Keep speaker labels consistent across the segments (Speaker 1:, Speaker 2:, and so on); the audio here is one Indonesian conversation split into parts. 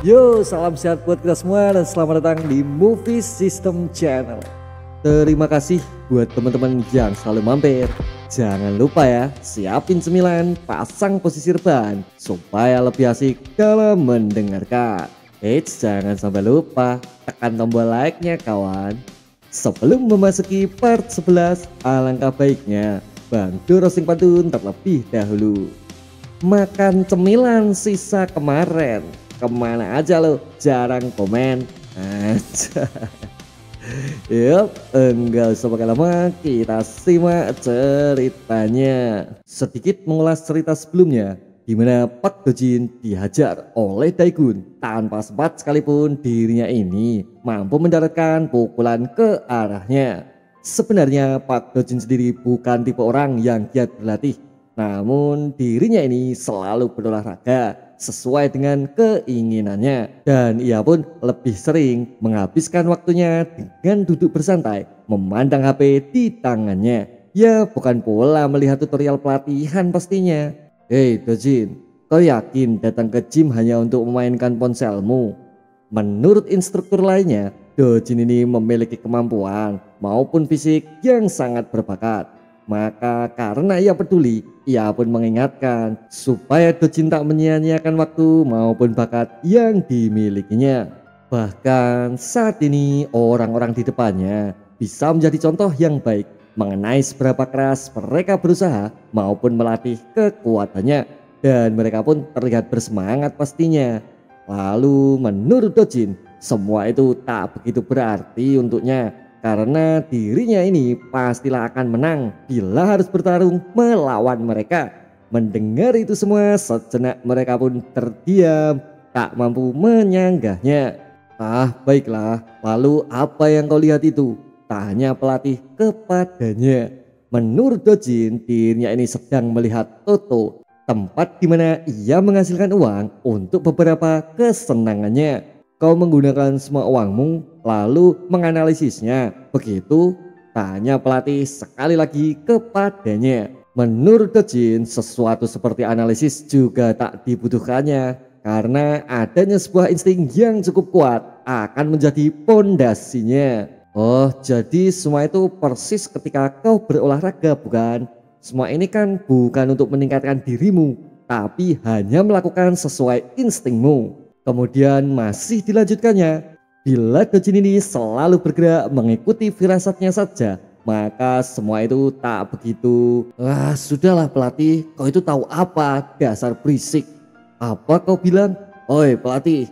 Speaker 1: Yo, salam sehat buat kita semua dan selamat datang di Movie System Channel. Terima kasih buat teman-teman yang selalu mampir. Jangan lupa ya, siapin cemilan, pasang posisi rebahan supaya lebih asik dalam mendengarkan. Eits, jangan sampai lupa tekan tombol like-nya kawan. Sebelum memasuki part 11, alangkah baiknya bantu roasting pantun terlebih dahulu. Makan cemilan sisa kemarin. Ke mana aja lo? Jarang komen. Aja. Yup enggak usah pakai lama kita simak ceritanya. Sedikit mengulas cerita sebelumnya di mana Pak Dojin dihajar oleh Daegun tanpa sempat sekalipun dirinya ini mampu mendaratkan pukulan ke arahnya. Sebenarnya Pak Dojin sendiri bukan tipe orang yang giat berlatih namun dirinya ini selalu berolahraga sesuai dengan keinginannya dan ia pun lebih sering menghabiskan waktunya dengan duduk bersantai memandang HP di tangannya. Ya bukan pola melihat tutorial pelatihan pastinya. Hei Dojin, kau yakin datang ke gym hanya untuk memainkan ponselmu? Menurut instruktur lainnya, Dojin ini memiliki kemampuan maupun fisik yang sangat berbakat. Maka karena ia peduli, ia pun mengingatkan supaya Dojin tak menyia-nyiakan waktu maupun bakat yang dimilikinya. Bahkan saat ini orang-orang di depannya bisa menjadi contoh yang baik mengenai seberapa keras mereka berusaha maupun melatih kekuatannya. Dan mereka pun terlihat bersemangat pastinya. Lalu menurut Dojin, semua itu tak begitu berarti untuknya karena dirinya ini pastilah akan menang bila harus bertarung melawan mereka. Mendengar itu semua sejenak mereka pun terdiam tak mampu menyanggahnya. Ah baiklah lalu apa yang kau lihat itu? Tanya pelatih kepadanya. Menurut Dojin dirinya ini sedang melihat Toto tempat di mana ia menghasilkan uang untuk beberapa kesenangannya. Kau menggunakan semua uangmu lalu menganalisisnya. Begitu tanya pelatih sekali lagi kepadanya. Menurut Dojin, sesuatu seperti analisis juga tak dibutuhkannya karena adanya sebuah insting yang cukup kuat akan menjadi pondasinya. Oh, jadi semua itu persis ketika kau berolahraga bukan? Semua ini kan bukan untuk meningkatkan dirimu, tapi hanya melakukan sesuai instingmu. Kemudian masih dilanjutkannya, bila Dojin ini selalu bergerak mengikuti firasatnya saja, maka semua itu tak begitu. Ah, sudahlah pelatih, kau itu tahu apa dasar berisik. Apa kau bilang? Oi pelatih,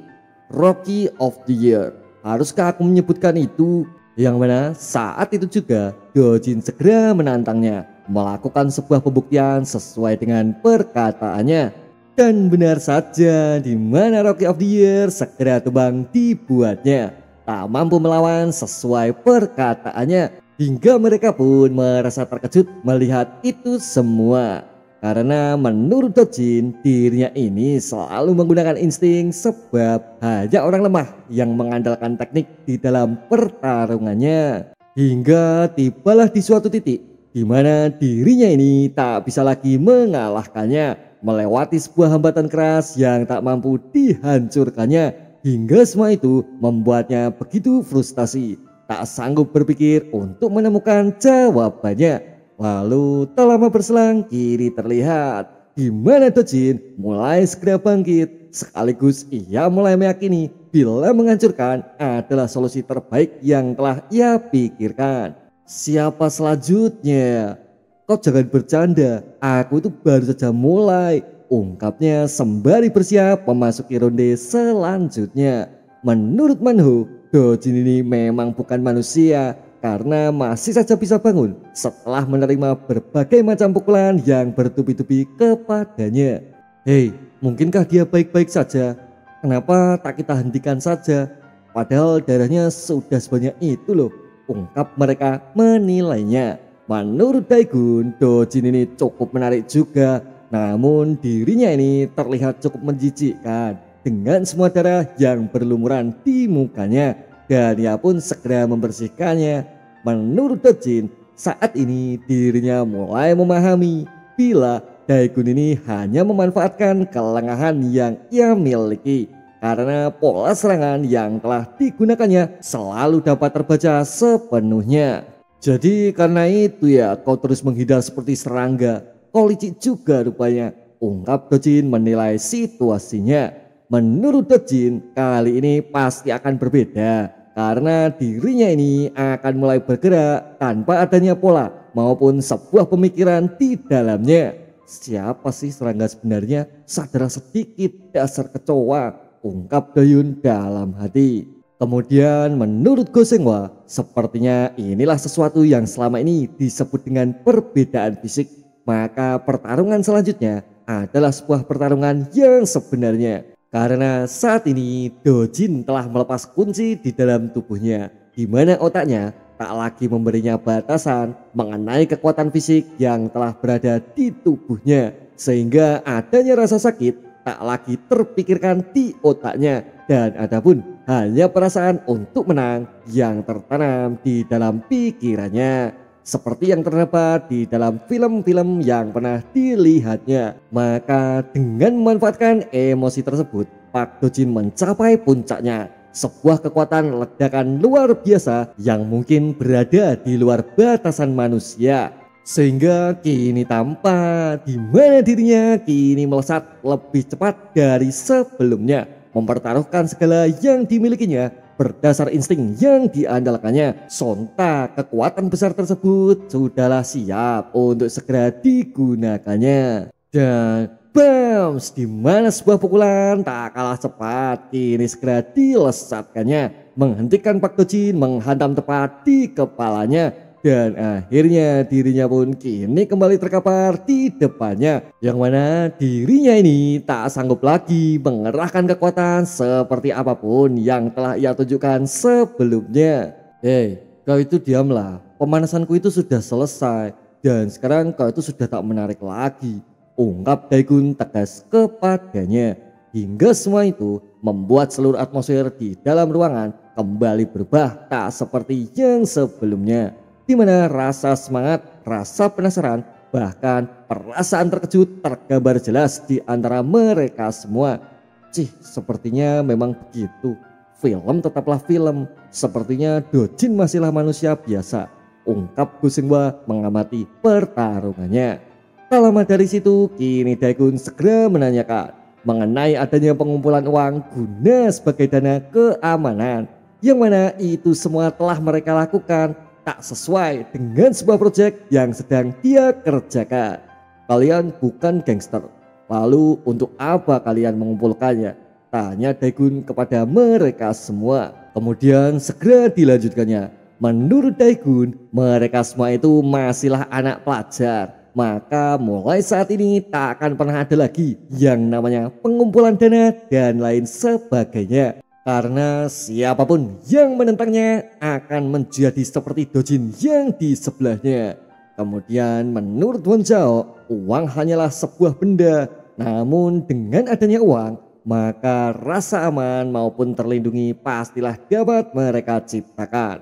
Speaker 1: Rocky of the Year. Haruskah aku menyebutkan itu? Yang mana saat itu juga Dojin segera menantangnya melakukan sebuah pembuktian sesuai dengan perkataannya. Dan benar saja di mana Rocky of the Year segera tumbang dibuatnya. Tak mampu melawan sesuai perkataannya. Hingga mereka pun merasa terkejut melihat itu semua. Karena menurut Dojin dirinya ini selalu menggunakan insting sebab hanya orang lemah yang mengandalkan teknik di dalam pertarungannya. Hingga tibalah di suatu titik di mana dirinya ini tak bisa lagi mengalahkannya melewati sebuah hambatan keras yang tak mampu dihancurkannya hingga semua itu membuatnya begitu frustasi tak sanggup berpikir untuk menemukan jawabannya lalu tak lama berselang kiri terlihat. Di mana Dojin mulai segera bangkit. Sekaligus ia mulai meyakini bila menghancurkan adalah solusi terbaik yang telah ia pikirkan. Siapa selanjutnya? Kau jangan bercanda, aku itu baru saja mulai. Ungkapnya sembari bersiap memasuki ronde selanjutnya. Menurut Manho, Dojin ini memang bukan manusia karena masih saja bisa bangun setelah menerima berbagai macam pukulan yang bertubi-tubi kepadanya. Hei, mungkinkah dia baik-baik saja? Kenapa tak kita hentikan saja? Padahal darahnya sudah sebanyak itu loh. Ungkap mereka menilainya. Menurut Daegun, Dojin ini cukup menarik juga. Namun dirinya ini terlihat cukup menjijikkan. dengan semua darah yang berlumuran di mukanya dan ia pun segera membersihkannya. Menurut Dojin, saat ini dirinya mulai memahami bila Daegun ini hanya memanfaatkan kelengahan yang ia miliki karena pola serangan yang telah digunakannya selalu dapat terbaca sepenuhnya. Jadi karena itu ya kau terus menghindar seperti serangga. Kau licik juga rupanya. Ungkap Dojin menilai situasinya. Menurut Dojin kali ini pasti akan berbeda karena dirinya ini akan mulai bergerak tanpa adanya pola maupun sebuah pemikiran di dalamnya. Siapa sih serangga sebenarnya? Sadar sedikit dasar kecoa, ungkap Dayun dalam hati. Kemudian menurut Gosengwa, sepertinya inilah sesuatu yang selama ini disebut dengan perbedaan fisik. Maka pertarungan selanjutnya adalah sebuah pertarungan yang sebenarnya. Karena saat ini Dojin telah melepas kunci di dalam tubuhnya, di mana otaknya tak lagi memberinya batasan mengenai kekuatan fisik yang telah berada di tubuhnya. Sehingga adanya rasa sakit tak lagi terpikirkan di otaknya dan adapun hanya perasaan untuk menang yang tertanam di dalam pikirannya seperti yang terdapat di dalam film-film yang pernah dilihatnya. Maka dengan memanfaatkan emosi tersebut, Pak Dojin mencapai puncaknya. Sebuah kekuatan ledakan luar biasa yang mungkin berada di luar batasan manusia. Sehingga kini tampak di mana dirinya kini melesat lebih cepat dari sebelumnya. Mempertaruhkan segala yang dimilikinya berdasar insting yang diandalkannya. Sontak kekuatan besar tersebut sudahlah siap untuk segera digunakannya. Dan Bams, di mana sebuah pukulan tak kalah cepat kini segera dilesatkannya. Menghentikan Pak Dojin menghantam tepat di kepalanya dan akhirnya dirinya pun kini kembali terkapar di depannya. Yang mana dirinya ini tak sanggup lagi mengerahkan kekuatan seperti apa pun yang telah ia tunjukkan sebelumnya. Hei kau itu diamlah. Pemanasanku itu sudah selesai. Dan sekarang kau itu sudah tak menarik lagi. Ungkap Daegun tegas kepadanya. Hingga semua itu membuat seluruh atmosfer di dalam ruangan kembali berubah tak seperti yang sebelumnya di mana rasa semangat, rasa penasaran, bahkan perasaan terkejut tergambar jelas di antara mereka semua. Cih, sepertinya memang begitu. Film tetaplah film, sepertinya Dojin masihlah manusia biasa. Ungkap Gusingwa mengamati pertarungannya. Tak lama dari situ, kini Daegun segera menanyakan mengenai adanya pengumpulan uang guna sebagai dana keamanan. Yang mana itu semua telah mereka lakukan tak sesuai dengan sebuah proyek yang sedang dia kerjakan. Kalian bukan gangster. Lalu untuk apa kalian mengumpulkannya? Tanya Daegun kepada mereka semua. Kemudian segera dilanjutkannya. Menurut Daegun, mereka semua itu masihlah anak pelajar. Maka mulai saat ini tak akan pernah ada lagi yang namanya pengumpulan dana dan lain sebagainya. Karena siapa pun yang menentangnya akan menjadi seperti Dojin yang di sebelahnya. Kemudian menurut Won Jao, uang hanyalah sebuah benda. Namun dengan adanya uang, maka rasa aman maupun terlindungi pastilah dapat mereka ciptakan.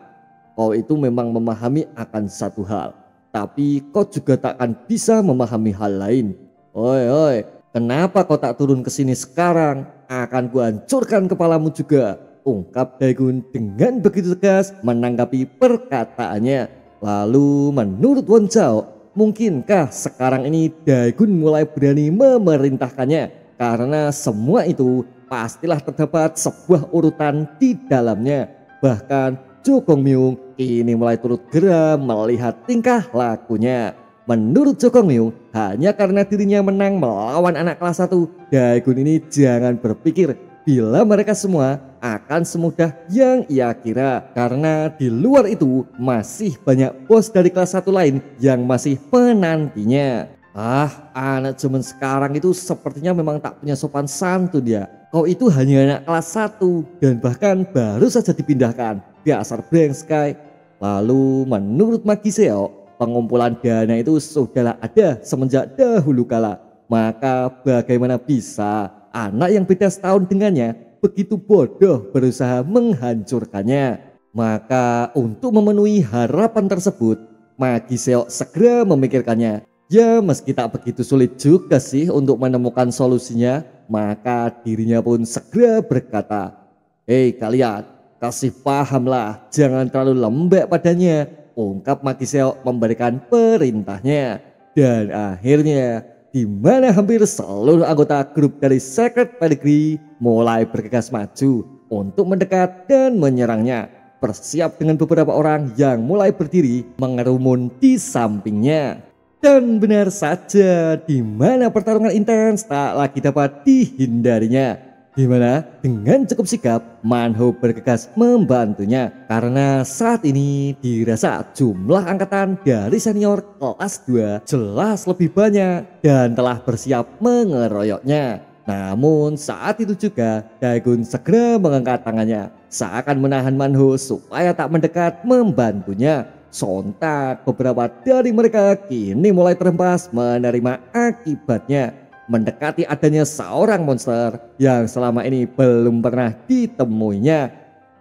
Speaker 1: Kau itu memang memahami akan satu hal, tapi kau juga tak akan bisa memahami hal lain. Oi, oi, kenapa kau tak turun ke sini sekarang? akan kuhancurkan kepalamu juga. Ungkap Daegun dengan begitu tegas menanggapi perkataannya. Lalu menurut Won Chao, mungkinkah sekarang ini Daegun mulai berani memerintahkannya? Karena semua itu pastilah terdapat sebuah urutan di dalamnya. Bahkan Jo Gong Myung kini mulai turut geram melihat tingkah lakunya. Menurut Joko Myung, hanya karena dirinya menang melawan anak kelas 1, Daegun ini jangan berpikir bila mereka semua akan semudah yang ia kira. Karena di luar itu masih banyak bos dari kelas 1 lain yang masih penantinya. Ah, anak zaman sekarang itu sepertinya memang tak punya sopan santun ya. Kau itu hanya anak kelas 1 dan bahkan baru saja dipindahkan. Dasar brengskai. Lalu menurut Magiseo, pengumpulan dana itu sudahlah ada semenjak dahulu kala. Maka bagaimana bisa anak yang beda setahun dengannya begitu bodoh berusaha menghancurkannya. Maka untuk memenuhi harapan tersebut, Magi Seok segera memikirkannya. Ya meski tak begitu sulit juga sih untuk menemukan solusinya, maka dirinya pun segera berkata, Hei kalian, kasih pahamlah, jangan terlalu lembek padanya. Ungkap Magi Seok memberikan perintahnya. Dan akhirnya di mana hampir seluruh anggota grup dari Secret Pedigree mulai bergegas maju untuk mendekat dan menyerangnya. Bersiap dengan beberapa orang yang mulai berdiri mengerumun di sampingnya. Dan benar saja, di mana pertarungan intens tak lagi dapat dihindarinya. Di mana dengan cukup sigap Manho bergegas membantunya karena saat ini dirasa jumlah angkatan dari senior kelas 2 jelas lebih banyak dan telah bersiap mengeroyoknya. Namun saat itu juga Daegun segera mengangkat tangannya seakan menahan Manho supaya tak mendekat membantunya. Sontak beberapa dari mereka kini mulai terhempas menerima akibatnya mendekati adanya seorang monster yang selama ini belum pernah ditemuinya.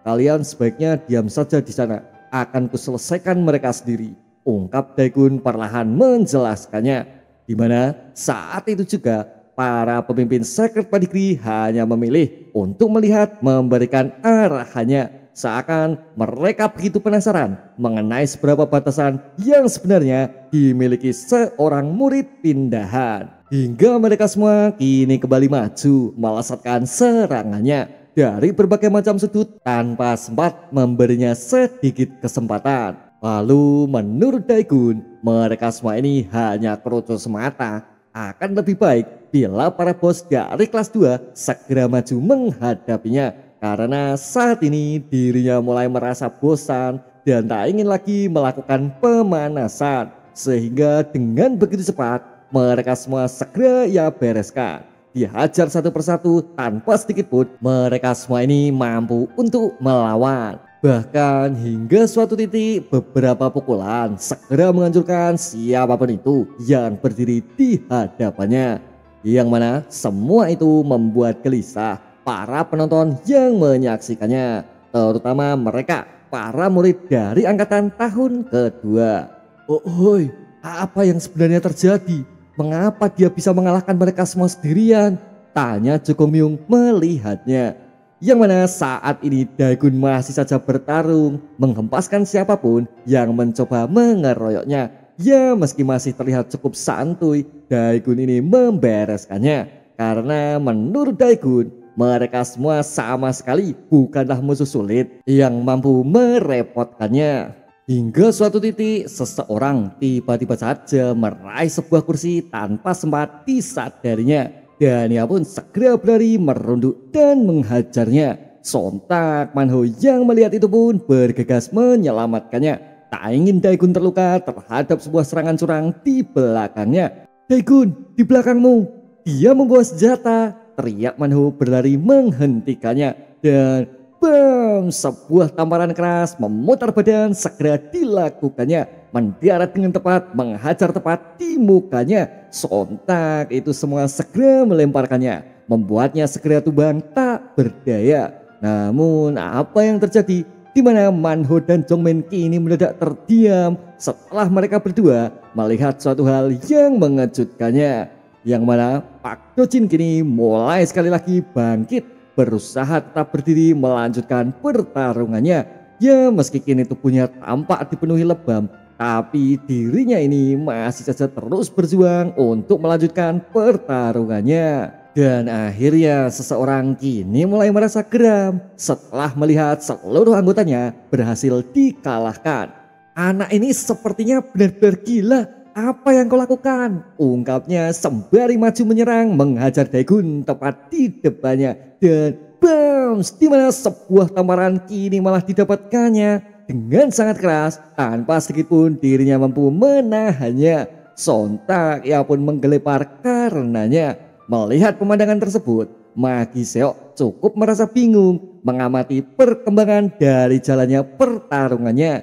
Speaker 1: Kalian sebaiknya diam saja di sana. Akan kuselesaikan mereka sendiri. Ungkap Daegun perlahan menjelaskannya. Di mana saat itu juga para pemimpin Secret Pedigree hanya memilih untuk melihat memberikan arahannya seakan mereka begitu penasaran mengenai seberapa batasan yang sebenarnya dimiliki seorang murid pindahan. Hingga mereka semua kini kembali maju melasatkan serangannya dari berbagai macam sudut tanpa sempat memberinya sedikit kesempatan. Lalu menurut Daegun, mereka semua ini hanya kerucut semata. Akan lebih baik bila para bos dari kelas 2 segera maju menghadapinya. Karena saat ini dirinya mulai merasa bosan dan tak ingin lagi melakukan pemanasan. Sehingga dengan begitu cepat mereka semua segera ia bereskan. Dihajar satu persatu tanpa sedikit pun mereka semua ini mampu untuk melawan. Bahkan hingga suatu titik beberapa pukulan segera menghancurkan siapa pun itu yang berdiri di hadapannya. Yang mana semua itu membuat gelisah para penonton yang menyaksikannya. Terutama mereka para murid dari angkatan tahun kedua. Oh, oi, apa yang sebenarnya terjadi? Mengapa dia bisa mengalahkan mereka semua sendirian? Tanya Joko Myung melihatnya. Yang mana saat ini Daegun masih saja bertarung menghempaskan siapa pun yang mencoba mengeroyoknya. Ya meski masih terlihat cukup santuy, Daegun ini membereskannya. Karena menurut Daegun, mereka semua sama sekali bukanlah musuh sulit yang mampu merepotkannya. Hingga suatu titik seseorang tiba-tiba saja meraih sebuah kursi tanpa sempat disadarinya. Dan ia pun segera berlari merunduk dan menghajarnya. Sontak Manho yang melihat itu pun bergegas menyelamatkannya. Tak ingin Daegun terluka terhadap sebuah serangan curang di belakangnya. Daegun, di belakangmu. Dia membawa senjata. Teriak Manho berlari menghentikannya. Dan Bam! Sebuah tamparan keras memutar badan segera dilakukannya. Mendarat dengan tepat, menghajar tepat di mukanya. Sontak itu semua segera melemparkannya. Membuatnya segera tumbang tak berdaya. Namun apa yang terjadi? Di mana Manho dan Jongmen kini mendadak terdiam setelah mereka berdua melihat suatu hal yang mengejutkannya. Yang mana Pak Dojin kini mulai sekali lagi bangkit berusaha tetap berdiri melanjutkan pertarungannya. Ya meski kini tubuhnya tampak dipenuhi lebam, tapi dirinya ini masih saja terus berjuang untuk melanjutkan pertarungannya. Dan akhirnya seseorang kini mulai merasa geram setelah melihat seluruh anggotanya berhasil dikalahkan. Anak ini sepertinya benar-benar gila. Apa yang kau lakukan? Ungkapnya sembari maju menyerang menghajar Daegun tepat di depannya dan bounce di sebuah tamparan kini malah didapatkannya dengan sangat keras tanpa sedikit pun dirinya mampu menahannya. Sontak ia pun menggelepar karenanya. Melihat pemandangan tersebut, Magi Seok cukup merasa bingung mengamati perkembangan dari jalannya pertarungannya.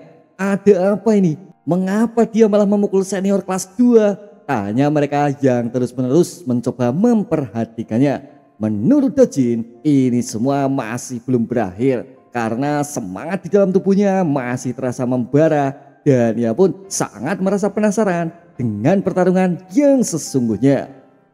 Speaker 1: Ada apa ini? Mengapa dia malah memukul senior kelas 2? Tanya mereka yang terus-menerus mencoba memperhatikannya. menurut Dojin ini semua masih belum berakhir karena semangat di dalam tubuhnya masih terasa membara dan ia pun sangat merasa penasaran dengan pertarungan yang sesungguhnya.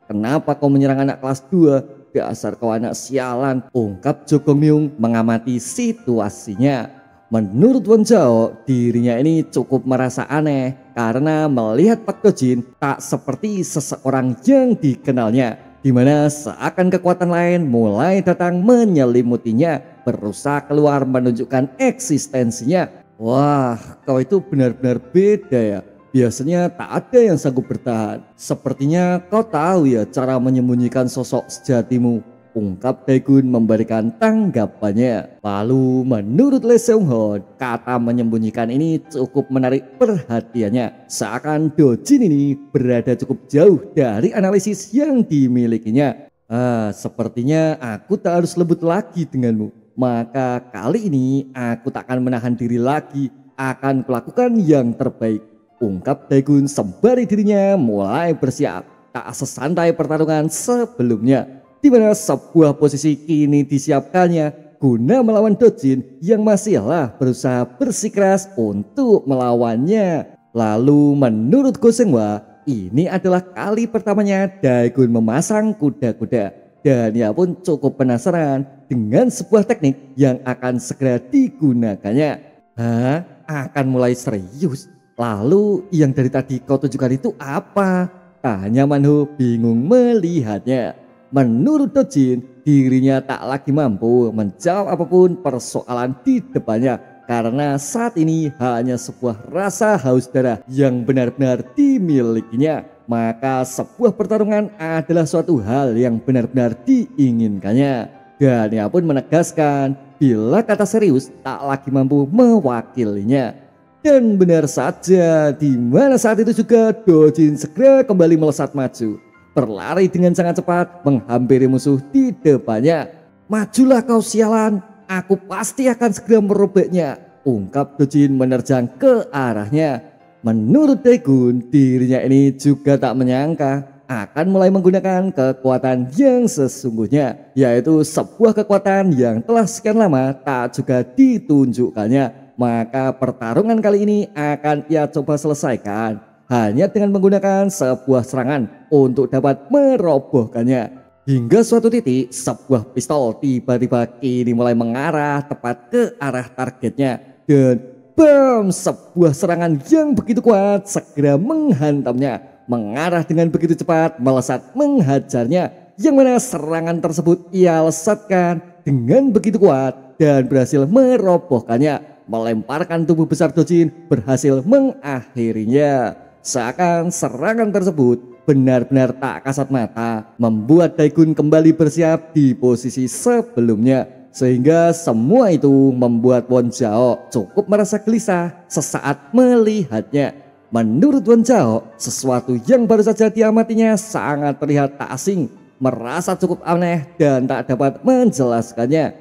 Speaker 1: Kenapa kau menyerang anak kelas 2? Dasar kau anak sialan, ungkap Joko Myung mengamati situasinya. Menurut Won Jao, dirinya ini cukup merasa aneh karena melihat Pak Dojin tak seperti seseorang yang dikenalnya. Di mana seakan kekuatan lain mulai datang menyelimutinya, berusaha keluar menunjukkan eksistensinya. Wah, kau itu benar-benar beda ya. Biasanya tak ada yang sanggup bertahan. Sepertinya kau tahu ya cara menyembunyikan sosok sejatimu. Ungkap Daegun memberikan tanggapannya. Lalu menurut Lee Seung Hon, kata menyembunyikan ini cukup menarik perhatiannya. Seakan Dojin ini berada cukup jauh dari analisis yang dimilikinya. Ah, sepertinya aku tak harus lembut lagi denganmu. Maka kali ini aku tak akan menahan diri lagi. Akan kulakukan yang terbaik ungkap Daegun sembari dirinya mulai bersiap. Tak sesantai pertarungan sebelumnya, di mana sebuah posisi kini disiapkannya guna melawan Dojin yang masihlah berusaha bersikeras untuk melawannya. Lalu menurut Gosengwa, ini adalah kali pertamanya Daegun memasang kuda-kuda. Dan ia pun cukup penasaran dengan sebuah teknik yang akan segera digunakannya. Hah? Akan mulai serius? Lalu yang dari tadi kau tunjukkan itu apa? Tanya Manho bingung melihatnya. Menurut Dojin, dirinya tak lagi mampu menjawab apa pun persoalan di depannya. Karena saat ini hanya sebuah rasa haus darah yang benar-benar dimilikinya. Maka sebuah pertarungan adalah suatu hal yang benar-benar diinginkannya. Dan ia pun menegaskan bila kata serius tak lagi mampu mewakilinya. Dan benar saja, di mana saat itu juga Dojin segera kembali melesat maju. Berlari dengan sangat cepat menghampiri musuh di depannya. Majulah kau sialan, aku pasti akan segera merobeknya. Ungkap Dojin menerjang ke arahnya. Menurut Daegun, dirinya ini juga tak menyangka akan mulai menggunakan kekuatan yang sesungguhnya, yaitu sebuah kekuatan yang telah sekian lama tak juga ditunjukkannya maka pertarungan kali ini akan ia coba selesaikan hanya dengan menggunakan sebuah serangan untuk dapat merobohkannya. Hingga suatu titik sebuah pistol tiba-tiba kini mulai mengarah tepat ke arah targetnya dan bam sebuah serangan yang begitu kuat segera menghantamnya mengarah dengan begitu cepat melesat menghajarnya yang mana serangan tersebut ia lesatkan dengan begitu kuat dan berhasil merobohkannya melemparkan tubuh besar Dojin berhasil mengakhirinya. Seakan serangan tersebut benar-benar tak kasat mata membuat Daegun kembali bersiap di posisi sebelumnya. Sehingga semua itu membuat Won Jao cukup merasa gelisah sesaat melihatnya. Menurut Won Jao, sesuatu yang baru saja diamatinya sangat terlihat tak asing, merasa cukup aneh dan tak dapat menjelaskannya.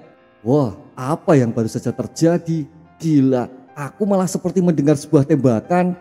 Speaker 1: Wah, apa yang baru saja terjadi? Gila, aku malah seperti mendengar sebuah tembakan.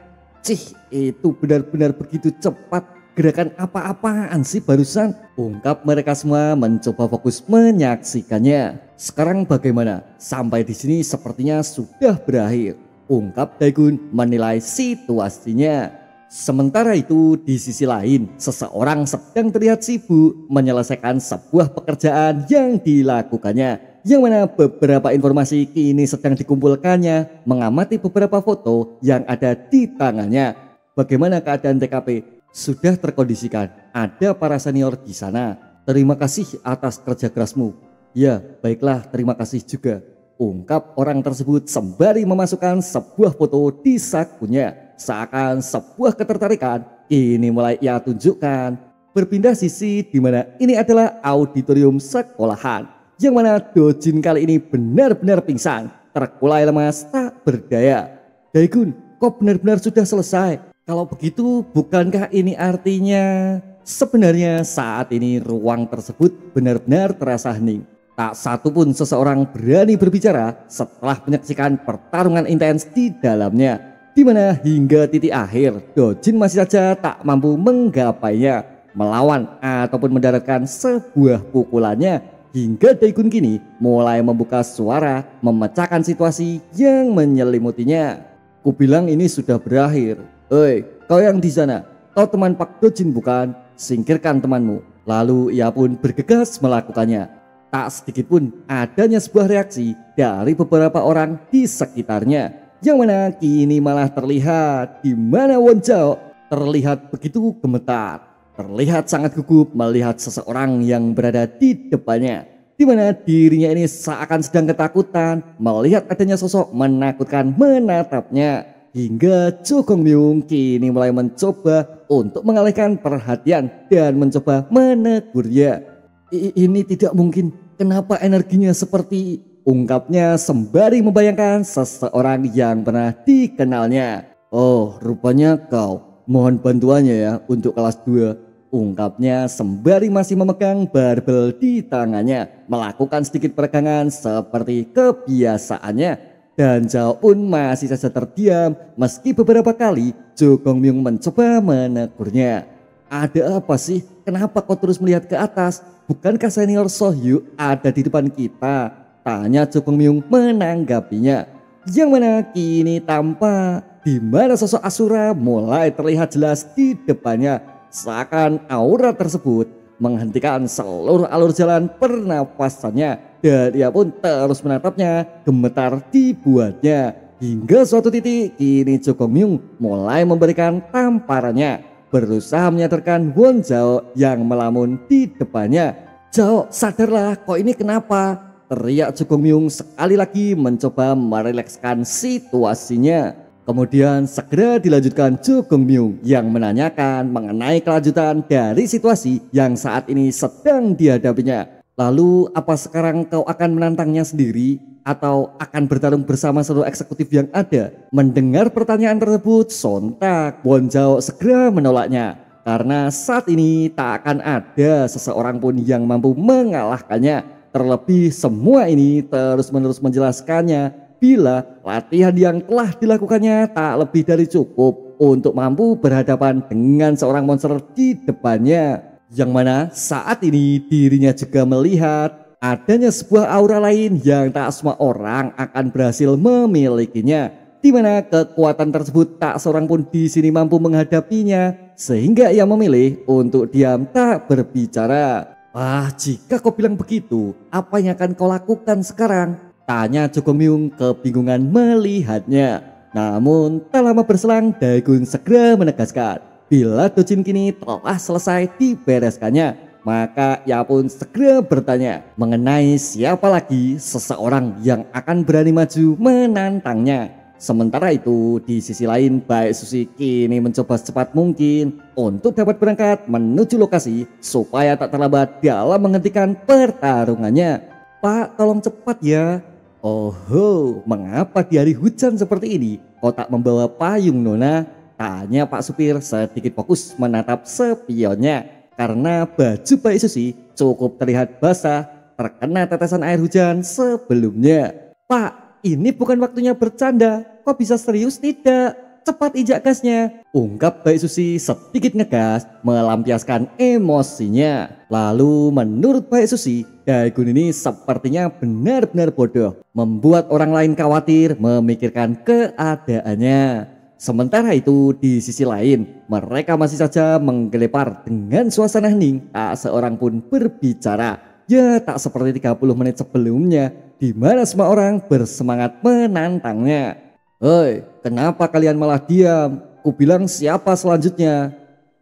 Speaker 1: Cih, itu benar-benar begitu cepat. Gerakan apa-apaan sih barusan? Ungkap mereka semua mencoba fokus menyaksikannya. Sekarang bagaimana? Sampai di sini sepertinya sudah berakhir. Ungkap Daegun menilai situasinya. Sementara itu di sisi lain seseorang sedang terlihat sibuk menyelesaikan sebuah pekerjaan yang dilakukannya yang mana beberapa informasi kini sedang dikumpulkannya mengamati beberapa foto yang ada di tangannya. Bagaimana keadaan TKP? Sudah terkondisikan, ada para senior di sana. Terima kasih atas kerja kerasmu. Ya, baiklah, terima kasih juga. Ungkap orang tersebut sembari memasukkan sebuah foto di sakunya. Seakan sebuah ketertarikan ini mulai ia tunjukkan. Berpindah sisi di mana ini adalah auditorium sekolahan yang mana Dojin kali ini benar-benar pingsan, terkulai lemas, tak berdaya. Daegun, kok benar-benar sudah selesai? Kalau begitu, bukankah ini artinya sebenarnya saat ini ruang tersebut benar-benar terasa hening? Tak satu pun seseorang berani berbicara setelah menyaksikan pertarungan intens di dalamnya. Di mana hingga titik akhir, Dojin masih saja tak mampu menggapainya melawan ataupun mendaratkan sebuah pukulannya hingga Daegun kini mulai membuka suara memecahkan situasi yang menyelimutinya. Kubilang ini sudah berakhir. Hei, kau yang di sana, kau teman Pak Dojin bukan? Singkirkan temanmu. Lalu ia pun bergegas melakukannya. Tak sedikit pun adanya sebuah reaksi dari beberapa orang di sekitarnya yang mana kini malah terlihat di mana Won Jao terlihat begitu gemetar, terlihat sangat gugup melihat seseorang yang berada di depannya, di mana dirinya ini seakan sedang ketakutan melihat adanya sosok menakutkan menatapnya. Hingga Jo Gong Myung kini mulai mencoba untuk mengalihkan perhatian dan mencoba menegurnya. Ini tidak mungkin, kenapa energinya seperti Ungkapnya sembari membayangkan seseorang yang pernah dikenalnya. Oh, rupanya kau. Mohon bantuannya ya untuk kelas 2. Ungkapnya sembari masih memegang barbel di tangannya. Melakukan sedikit peregangan seperti kebiasaannya. Dan Jao pun masih saja terdiam meski beberapa kali Jo Gong Myung mencoba menegurnya. Ada apa sih? Kenapa kau terus melihat ke atas? Bukankah senior Sohyu ada di depan kita? Tanya Cukung Myung menanggapinya. Yang mana kini tampak di mana sosok Asura mulai terlihat jelas di depannya. Seakan aura tersebut menghentikan seluruh alur jalan pernapasannya dan ia pun terus menatapnya gemetar dibuatnya. Hingga suatu titik kini Joko Myung mulai memberikan tamparannya berusaha menyadarkan Won Jao yang melamun di depannya. Jao sadarlah kok ini kenapa Teriak Jukung Myung sekali lagi mencoba merelekskan situasinya. Kemudian segera dilanjutkan Jukung Myung yang menanyakan mengenai kelanjutan dari situasi yang saat ini sedang dihadapinya. Lalu apa sekarang kau akan menantangnya sendiri atau akan bertarung bersama seluruh eksekutif yang ada? Mendengar pertanyaan tersebut, sontak Won Jao segera menolaknya. Karena saat ini tak akan ada seseorang pun yang mampu mengalahkannya. Terlebih semua ini terus-menerus menjelaskannya bila latihan yang telah dilakukannya tak lebih dari cukup untuk mampu berhadapan dengan seorang monster di depannya. Yang mana saat ini dirinya juga melihat adanya sebuah aura lain yang tak semua orang akan berhasil memilikinya. Di mana kekuatan tersebut tak seorang pun di sini mampu menghadapinya sehingga ia memilih untuk diam tak berbicara. Wah, jika kau bilang begitu, apa yang akan kau lakukan sekarang? Tanya Joko Myung kebingungan melihatnya. Namun, tak lama berselang, Daegun segera menegaskan. Bila Dojin kini telah selesai dibereskannya, maka ia pun segera bertanya mengenai siapa lagi seseorang yang akan berani maju menantangnya. Sementara itu, di sisi lain Baik Susi kini mencoba secepat mungkin untuk dapat berangkat menuju lokasi supaya tak terlambat dalam menghentikan pertarungannya. Pak, tolong cepat ya. Oh, mengapa di hari hujan seperti ini kau tak membawa payung Nona? Tanya Pak Supir sedikit fokus menatap spionnya. Karena baju Baik Susi cukup terlihat basah terkena tetesan air hujan sebelumnya. Pak, ini bukan waktunya bercanda. Kok bisa serius tidak? Cepat injak gasnya. Ungkap Baik Susi sedikit ngegas melampiaskan emosinya. Lalu menurut Baik Susi, Daegun ini sepertinya benar-benar bodoh. Membuat orang lain khawatir memikirkan keadaannya. Sementara itu di sisi lain mereka masih saja menggelepar dengan suasana hening tak seorang pun berbicara. Ya tak seperti 30 menit sebelumnya di mana semua orang bersemangat menantangnya. Hei, kenapa kalian malah diam? Ku bilang siapa selanjutnya?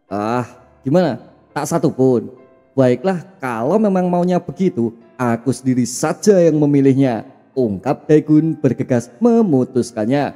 Speaker 1: Ah, gimana? Tak satu pun. Baiklah, kalau memang maunya begitu, aku sendiri saja yang memilihnya. Ungkap Daegun bergegas memutuskannya.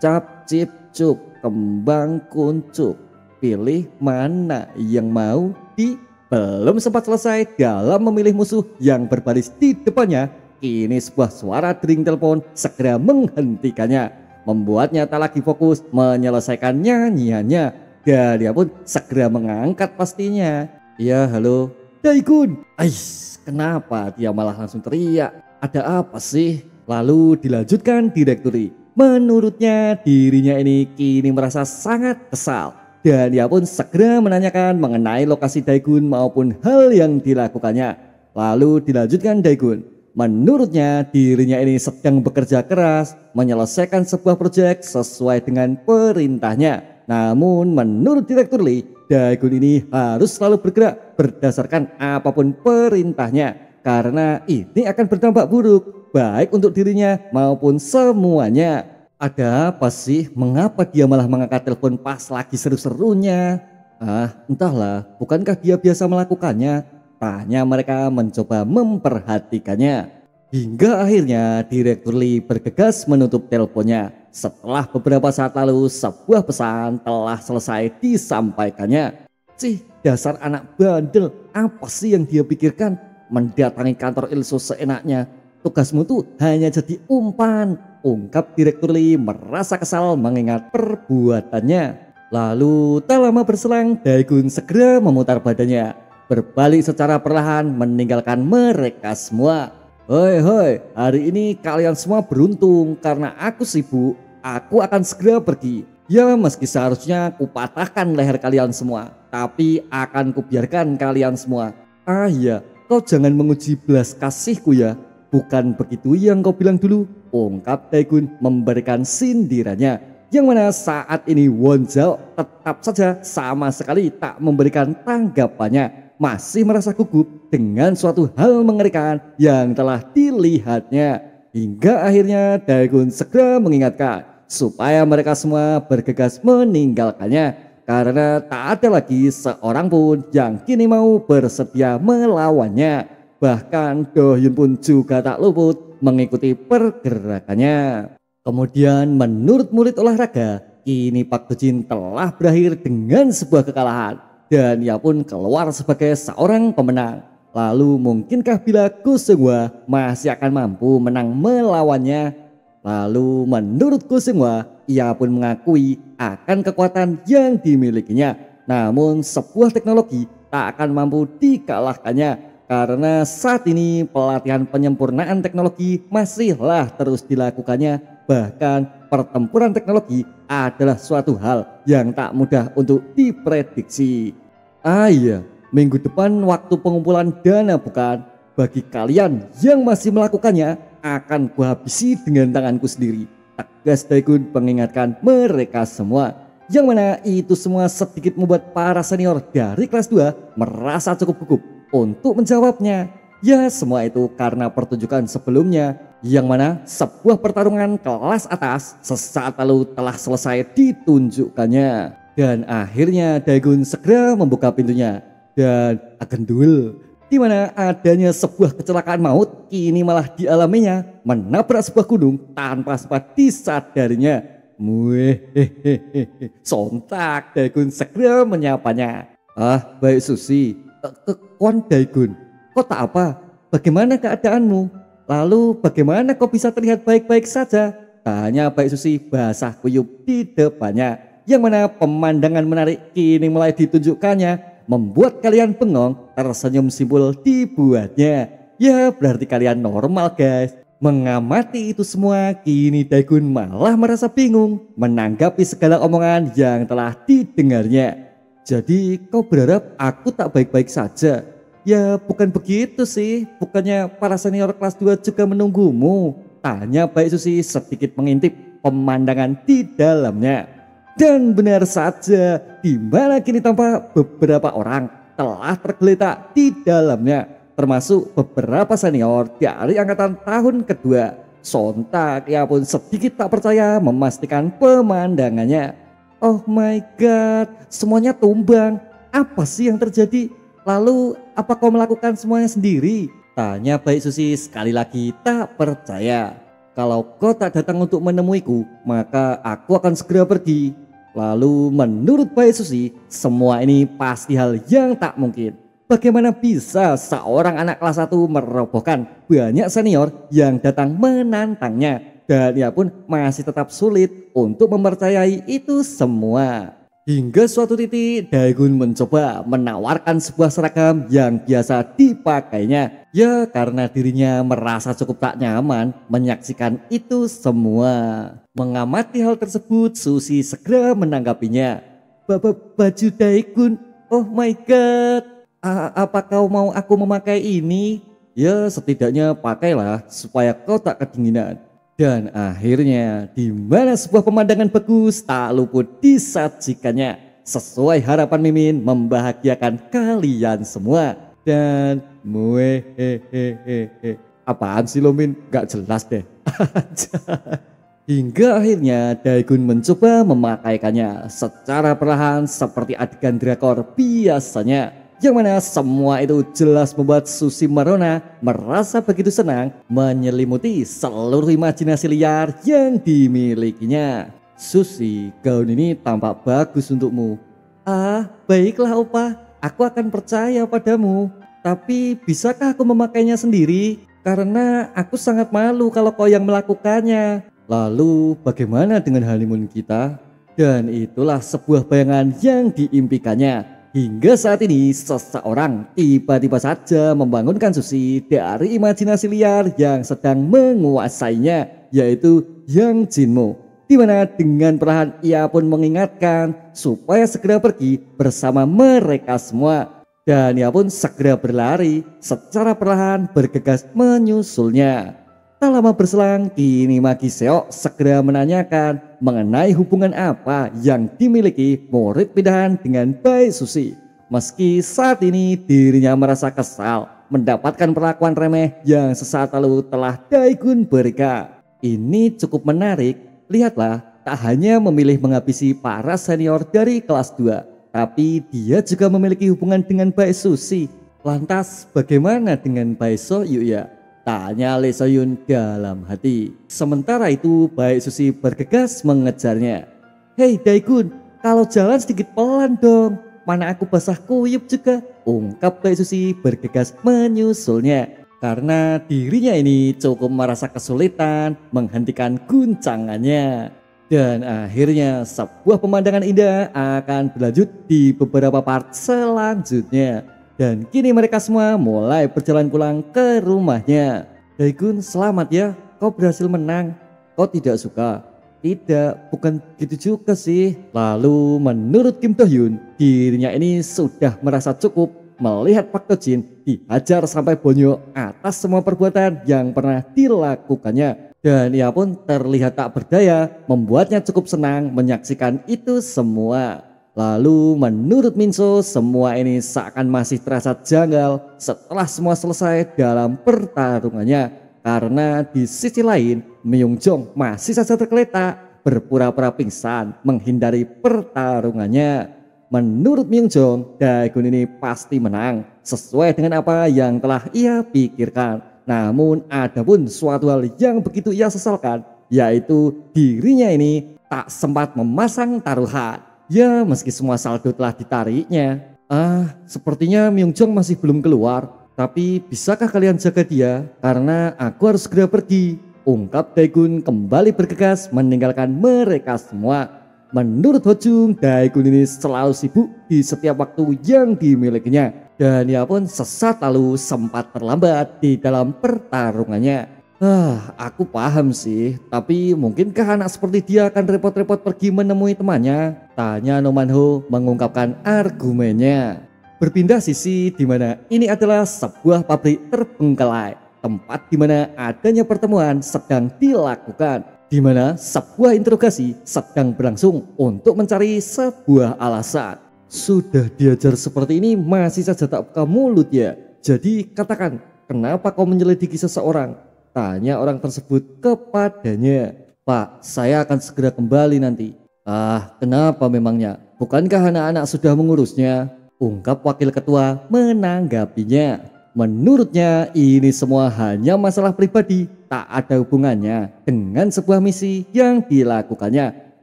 Speaker 1: Cap, cip, cup, kembang kuncup. Pilih mana yang mau di belum sempat selesai dalam memilih musuh yang berbaris di depannya Kini sebuah suara dering telepon segera menghentikannya. Membuatnya tak lagi fokus menyelesaikan nyanyiannya. Dia pun segera mengangkat pastinya. Ya halo. Daikun. Ais, kenapa dia malah langsung teriak? Ada apa sih? Lalu dilanjutkan direkturi. Menurutnya dirinya ini kini merasa sangat kesal dan ia pun segera menanyakan mengenai lokasi Daegun maupun hal yang dilakukannya. Lalu dilanjutkan Daegun. Menurutnya dirinya ini sedang bekerja keras menyelesaikan sebuah proyek sesuai dengan perintahnya. Namun menurut Direktur Lee, Daegun ini harus selalu bergerak berdasarkan apa pun perintahnya. Karena ini akan berdampak buruk baik untuk dirinya maupun semuanya. Ada apa sih? Mengapa dia malah mengangkat telepon pas lagi seru-serunya? Ah, entahlah, bukankah dia biasa melakukannya? Tanya mereka mencoba memperhatikannya. Hingga akhirnya Direktur Lee bergegas menutup teleponnya. Setelah beberapa saat lalu sebuah pesan telah selesai disampaikannya. Cih, dasar anak bandel, apa sih yang dia pikirkan? Mendatangi kantor Ilso seenaknya. Tugasmu tuh hanya jadi umpan ungkap Direktur Lee merasa kesal mengingat perbuatannya. Lalu tak lama berselang Daegun segera memutar badannya. Berbalik secara perlahan meninggalkan mereka semua. Hoi hoi, hari ini kalian semua beruntung karena aku sibuk. Aku akan segera pergi. Ya meski seharusnya kupatahkan leher kalian semua. Tapi akan kubiarkan kalian semua. Ah ya, kau jangan menguji belas kasihku ya. Bukan begitu yang kau bilang dulu, ungkap Daegun memberikan sindirannya. Yang mana saat ini Won tetap saja sama sekali tak memberikan tanggapannya. Masih merasa gugup dengan suatu hal mengerikan yang telah dilihatnya. Hingga akhirnya Daegun segera mengingatkan supaya mereka semua bergegas meninggalkannya karena tak ada lagi seorang pun yang kini mau bersedia melawannya. Bahkan Do Hyun pun juga tak luput mengikuti pergerakannya. Kemudian menurut murid olahraga, kini Pak Dojin telah berakhir dengan sebuah kekalahan. Dan ia pun keluar sebagai seorang pemenang. Lalu mungkinkah bila Go Seungwa masih akan mampu menang melawannya? Lalu menurut Seungwa, ia pun mengakui akan kekuatan yang dimilikinya. Namun sebuah teknologi tak akan mampu dikalahkannya karena saat ini pelatihan penyempurnaan teknologi masihlah terus dilakukannya bahkan pertempuran teknologi adalah suatu hal yang tak mudah untuk diprediksi. Ah iya, minggu depan waktu pengumpulan dana bukan? Bagi kalian yang masih melakukannya akan kuhabisi dengan tanganku sendiri. Tegas Daegun mengingatkan mereka semua. Yang mana itu semua sedikit membuat para senior dari kelas 2 merasa cukup gugup untuk menjawabnya. Ya semua itu karena pertunjukan sebelumnya yang mana sebuah pertarungan kelas atas sesaat lalu telah selesai ditunjukkannya. Dan akhirnya Daegun segera membuka pintunya dan akan duel di mana adanya sebuah kecelakaan maut kini malah dialaminya menabrak sebuah gunung tanpa sempat disadarinya. Muehehehe, sontak Daegun segera menyapanya. Ah, baik Susi, Kekuan Daigun, kau tak apa? Bagaimana keadaanmu? Lalu bagaimana kau bisa terlihat baik-baik saja? Tanya Baik Susi basah kuyup di depannya. Yang mana pemandangan menarik kini mulai ditunjukkannya. Membuat kalian bengong, tersenyum simpul dibuatnya. Ya berarti kalian normal guys. Mengamati itu semua, kini Daegun malah merasa bingung menanggapi segala omongan yang telah didengarnya. Jadi kau berharap aku tak baik-baik saja? Ya bukan begitu sih, bukannya para senior kelas 2 juga menunggumu? Tanya Baik Susi sedikit mengintip pemandangan di dalamnya. Dan benar saja, di mana kini tampak beberapa orang telah tergeletak di dalamnya, termasuk beberapa senior dari angkatan tahun kedua. Sontak ia pun sedikit tak percaya memastikan pemandangannya. Oh my god, semuanya tumbang. Apa sih yang terjadi? Lalu apa kau melakukan semuanya sendiri? Tanya Baik Susi sekali lagi tak percaya. Kalau kau tak datang untuk menemuiku, maka aku akan segera pergi. Lalu menurut Baik Susi, semua ini pasti hal yang tak mungkin. Bagaimana bisa seorang anak kelas 1 merobohkan banyak senior yang datang menantangnya? dan ia pun masih tetap sulit untuk mempercayai itu semua. Hingga suatu titik Daegun mencoba menawarkan sebuah seragam yang biasa dipakainya. Ya karena dirinya merasa cukup tak nyaman menyaksikan itu semua. Mengamati hal tersebut Susi segera menanggapinya. ba- ba- baju Daikun. Oh my god. A- apa kau mau aku memakai ini? Ya setidaknya pakailah supaya kau tak kedinginan. Dan akhirnya di mana sebuah pemandangan bagus tak luput disajikannya. Sesuai harapan Mimin membahagiakan kalian semua. Dan muehehehe. Apaan sih lo Min? Gak jelas deh. Hingga akhirnya Daegun mencoba memakaikannya secara perlahan seperti adegan drakor biasanya. Yang mana semua itu jelas membuat Susi Marona merasa begitu senang menyelimuti seluruh imajinasi liar yang dimilikinya. Susi, gaun ini tampak bagus untukmu. Ah, baiklah opa, aku akan percaya padamu. Tapi bisakah aku memakainya sendiri? Karena aku sangat malu kalau kau yang melakukannya. Lalu bagaimana dengan honeymoon kita? Dan itulah sebuah bayangan yang diimpikannya. Hingga saat ini seseorang tiba-tiba saja membangunkan Susi dari imajinasi liar yang sedang menguasainya yaitu Yang Jinmo. Di mana dengan perlahan ia pun mengingatkan supaya segera pergi bersama mereka semua. Dan ia pun segera berlari secara perlahan bergegas menyusulnya. Tak lama berselang, kini Magi Seok segera menanyakan mengenai hubungan apa yang dimiliki murid pindahan dengan Bai Susi. Meski saat ini dirinya merasa kesal mendapatkan perlakuan remeh yang sesaat lalu telah Daegun berikan. Ini cukup menarik, lihatlah tak hanya memilih menghabisi para senior dari kelas 2, tapi dia juga memiliki hubungan dengan Bai Susi. Lantas bagaimana dengan Bai So ya? Tanya Lee Soyun dalam hati. Sementara itu Baik Susi bergegas mengejarnya. Hei Daikun, kalau jalan sedikit pelan dong. Mana aku basah kuyup juga. Ungkap Baik Susi bergegas menyusulnya. Karena dirinya ini cukup merasa kesulitan menghentikan guncangannya. Dan akhirnya sebuah pemandangan indah akan berlanjut di beberapa part selanjutnya. Dan kini mereka semua mulai berjalan pulang ke rumahnya. Daegun selamat ya, kau berhasil menang. Kau tidak suka? Tidak, bukan gitu juga sih. Lalu menurut Kim Do Hyun, dirinya ini sudah merasa cukup melihat Pak Do Jin dihajar sampai bonyok atas semua perbuatan yang pernah dilakukannya. Dan ia pun terlihat tak berdaya, membuatnya cukup senang menyaksikan itu semua. Lalu menurut Minso semua ini seakan masih terasa janggal setelah semua selesai dalam pertarungannya. Karena di sisi lain Myung Jong masih saja tergeletak berpura-pura pingsan menghindari pertarungannya. Menurut Myung Jong, Daegun ini pasti menang sesuai dengan apa yang telah ia pikirkan. Namun ada pun suatu hal yang begitu ia sesalkan yaitu dirinya ini tak sempat memasang taruhan. Ya, meski semua saldo telah ditariknya. Ah, sepertinya Myung Jong masih belum keluar. Tapi bisakah kalian jaga dia? Karena aku harus segera pergi. Ungkap Daegun kembali bergegas meninggalkan mereka semua. Menurut Hojung, Daegun ini selalu sibuk di setiap waktu yang dimilikinya. Dan ia pun sesat lalu sempat terlambat di dalam pertarungannya. Ah, aku paham sih, tapi mungkinkah anak seperti dia akan repot-repot pergi menemui temannya? Tanya Nomanho mengungkapkan argumennya. Berpindah sisi di mana ini adalah sebuah pabrik terbengkelai, tempat di mana adanya pertemuan sedang dilakukan, di mana sebuah interogasi sedang berlangsung untuk mencari sebuah alasan. Sudah diajar seperti ini masih saja tak buka mulut ya. Jadi katakan, kenapa kau menyelidiki seseorang? Tanya orang tersebut kepadanya. Pak, saya akan segera kembali nanti. Ah, kenapa memangnya? Bukankah anak-anak sudah mengurusnya? Ungkap wakil ketua menanggapinya. Menurutnya ini semua hanya masalah pribadi, tak ada hubungannya dengan sebuah misi yang dilakukannya.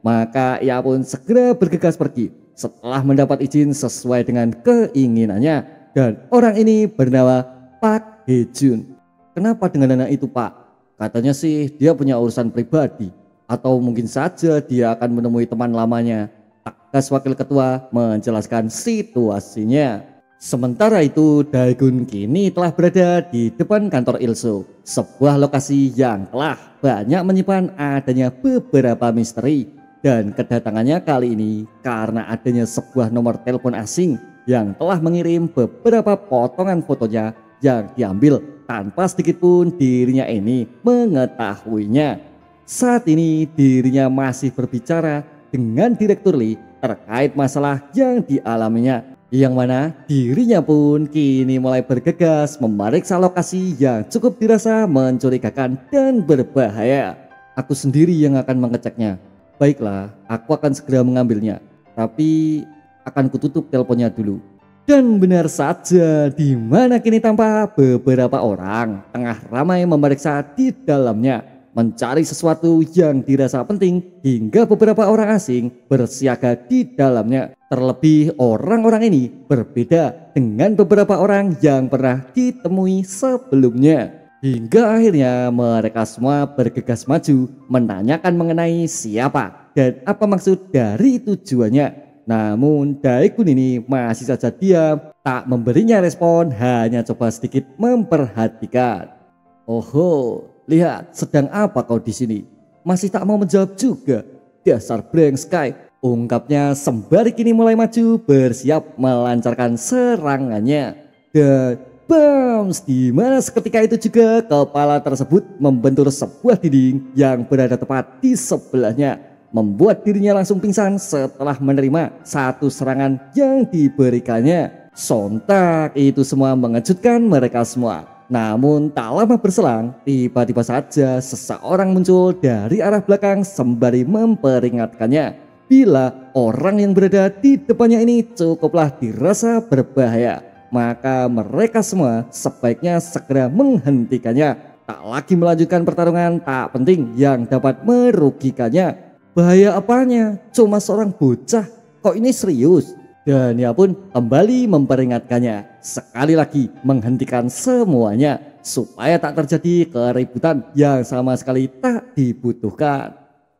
Speaker 1: Maka ia pun segera bergegas pergi setelah mendapat izin sesuai dengan keinginannya. Dan orang ini bernama Pak Hejun. Kenapa dengan anak itu pak? Katanya sih dia punya urusan pribadi. Atau mungkin saja dia akan menemui teman lamanya. Takas wakil ketua menjelaskan situasinya. Sementara itu Daegun kini telah berada di depan kantor Ilso. Sebuah lokasi yang telah banyak menyimpan adanya beberapa misteri. Dan kedatangannya kali ini karena adanya sebuah nomor telepon asing yang telah mengirim beberapa potongan fotonya yang diambil tanpa sedikit pun dirinya ini mengetahuinya. Saat ini dirinya masih berbicara dengan Direktur Lee terkait masalah yang dialaminya. Yang mana dirinya pun kini mulai bergegas memeriksa lokasi yang cukup dirasa mencurigakan dan berbahaya. Aku sendiri yang akan mengeceknya. Baiklah, aku akan segera mengambilnya. Tapi akan kututup teleponnya dulu. Dan benar saja, di mana kini tampak beberapa orang tengah ramai memeriksa di dalamnya, mencari sesuatu yang dirasa penting hingga beberapa orang asing bersiaga di dalamnya. Terlebih orang-orang ini berbeda dengan beberapa orang yang pernah ditemui sebelumnya. Hingga akhirnya mereka semua bergegas maju menanyakan mengenai siapa dan apa maksud dari tujuannya. Namun Daikun ini masih saja diam, tak memberinya respon, hanya coba sedikit memperhatikan. Oho, lihat sedang apa kau di sini? Masih tak mau menjawab juga. Dasar brengskai, ungkapnya sembari kini mulai maju bersiap melancarkan serangannya. Dan Bams, di mana seketika itu juga kepala tersebut membentur sebuah dinding yang berada tepat di sebelahnya membuat dirinya langsung pingsan setelah menerima satu serangan yang diberikannya. Sontak itu semua mengejutkan mereka semua. Namun tak lama berselang, tiba-tiba saja seseorang muncul dari arah belakang sembari memperingatkannya bila orang yang berada di depannya ini cukuplah dirasa berbahaya, maka mereka semua sebaiknya segera menghentikannya. Tak lagi melanjutkan pertarungan tak penting yang dapat merugikannya. Bahaya apanya? Cuma seorang bocah. Kok ini serius? Dan ia pun kembali memperingatkannya. Sekali lagi menghentikan semuanya. Supaya tak terjadi keributan yang sama sekali tak dibutuhkan.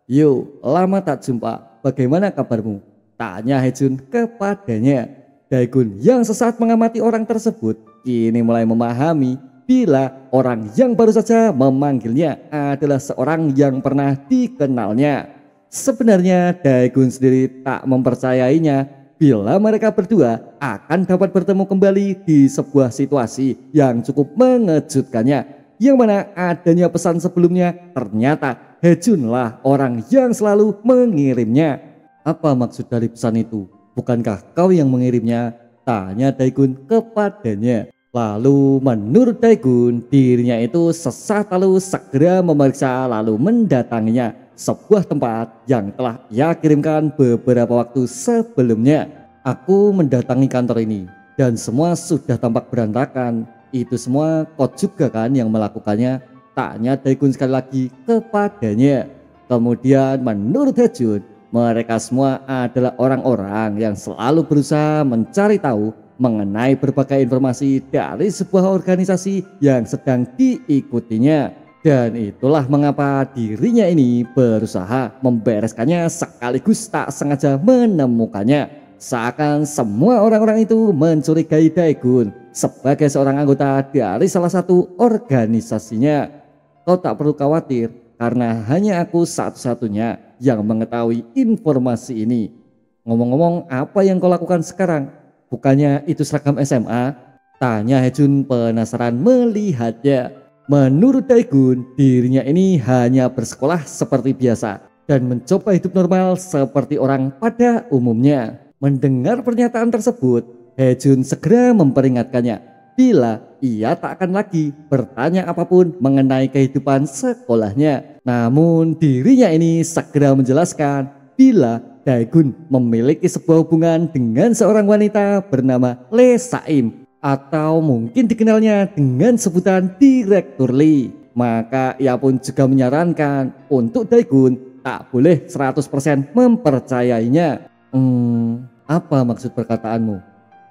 Speaker 1: Yo, lama tak jumpa. Bagaimana kabarmu? Tanya Hejun kepadanya. Daegun yang sesaat mengamati orang tersebut kini mulai memahami bila orang yang baru saja memanggilnya adalah seorang yang pernah dikenalnya. Sebenarnya Daegun sendiri tak mempercayainya bila mereka berdua akan dapat bertemu kembali di sebuah situasi yang cukup mengejutkannya. Yang mana adanya pesan sebelumnya ternyata Hejun lah orang yang selalu mengirimnya. Apa maksud dari pesan itu? Bukankah kau yang mengirimnya? Tanya Daegun kepadanya. Lalu menurut Daegun dirinya itu sesat lalu segera memeriksa lalu mendatanginya sebuah tempat yang telah ia kirimkan beberapa waktu sebelumnya. Aku mendatangi kantor ini dan semua sudah tampak berantakan. Itu semua kau juga kan yang melakukannya? Tanya Daikun sekali lagi kepadanya. Kemudian menurut Hejun, mereka semua adalah orang-orang yang selalu berusaha mencari tahu mengenai berbagai informasi dari sebuah organisasi yang sedang diikutinya. Dan itulah mengapa dirinya ini berusaha membereskannya sekaligus tak sengaja menemukannya. Seakan semua orang-orang itu mencurigai Daegun sebagai seorang anggota dari salah satu organisasinya. Kau tak perlu khawatir karena hanya aku satu-satunya yang mengetahui informasi ini. Ngomong-ngomong apa yang kau lakukan sekarang? Bukannya itu seragam SMA? Tanya Hejun penasaran melihatnya. Menurut Daegun, dirinya ini hanya bersekolah seperti biasa dan mencoba hidup normal seperti orang pada umumnya. Mendengar pernyataan tersebut, Hejun segera memperingatkannya bila ia tak akan lagi bertanya apa pun mengenai kehidupan sekolahnya. Namun dirinya ini segera menjelaskan bila Daegun memiliki sebuah hubungan dengan seorang wanita bernama Le Saim atau mungkin dikenalnya dengan sebutan Direktur Lee. Maka ia pun juga menyarankan untuk Daegun tak boleh 100% mempercayainya. Hmm, apa maksud perkataanmu?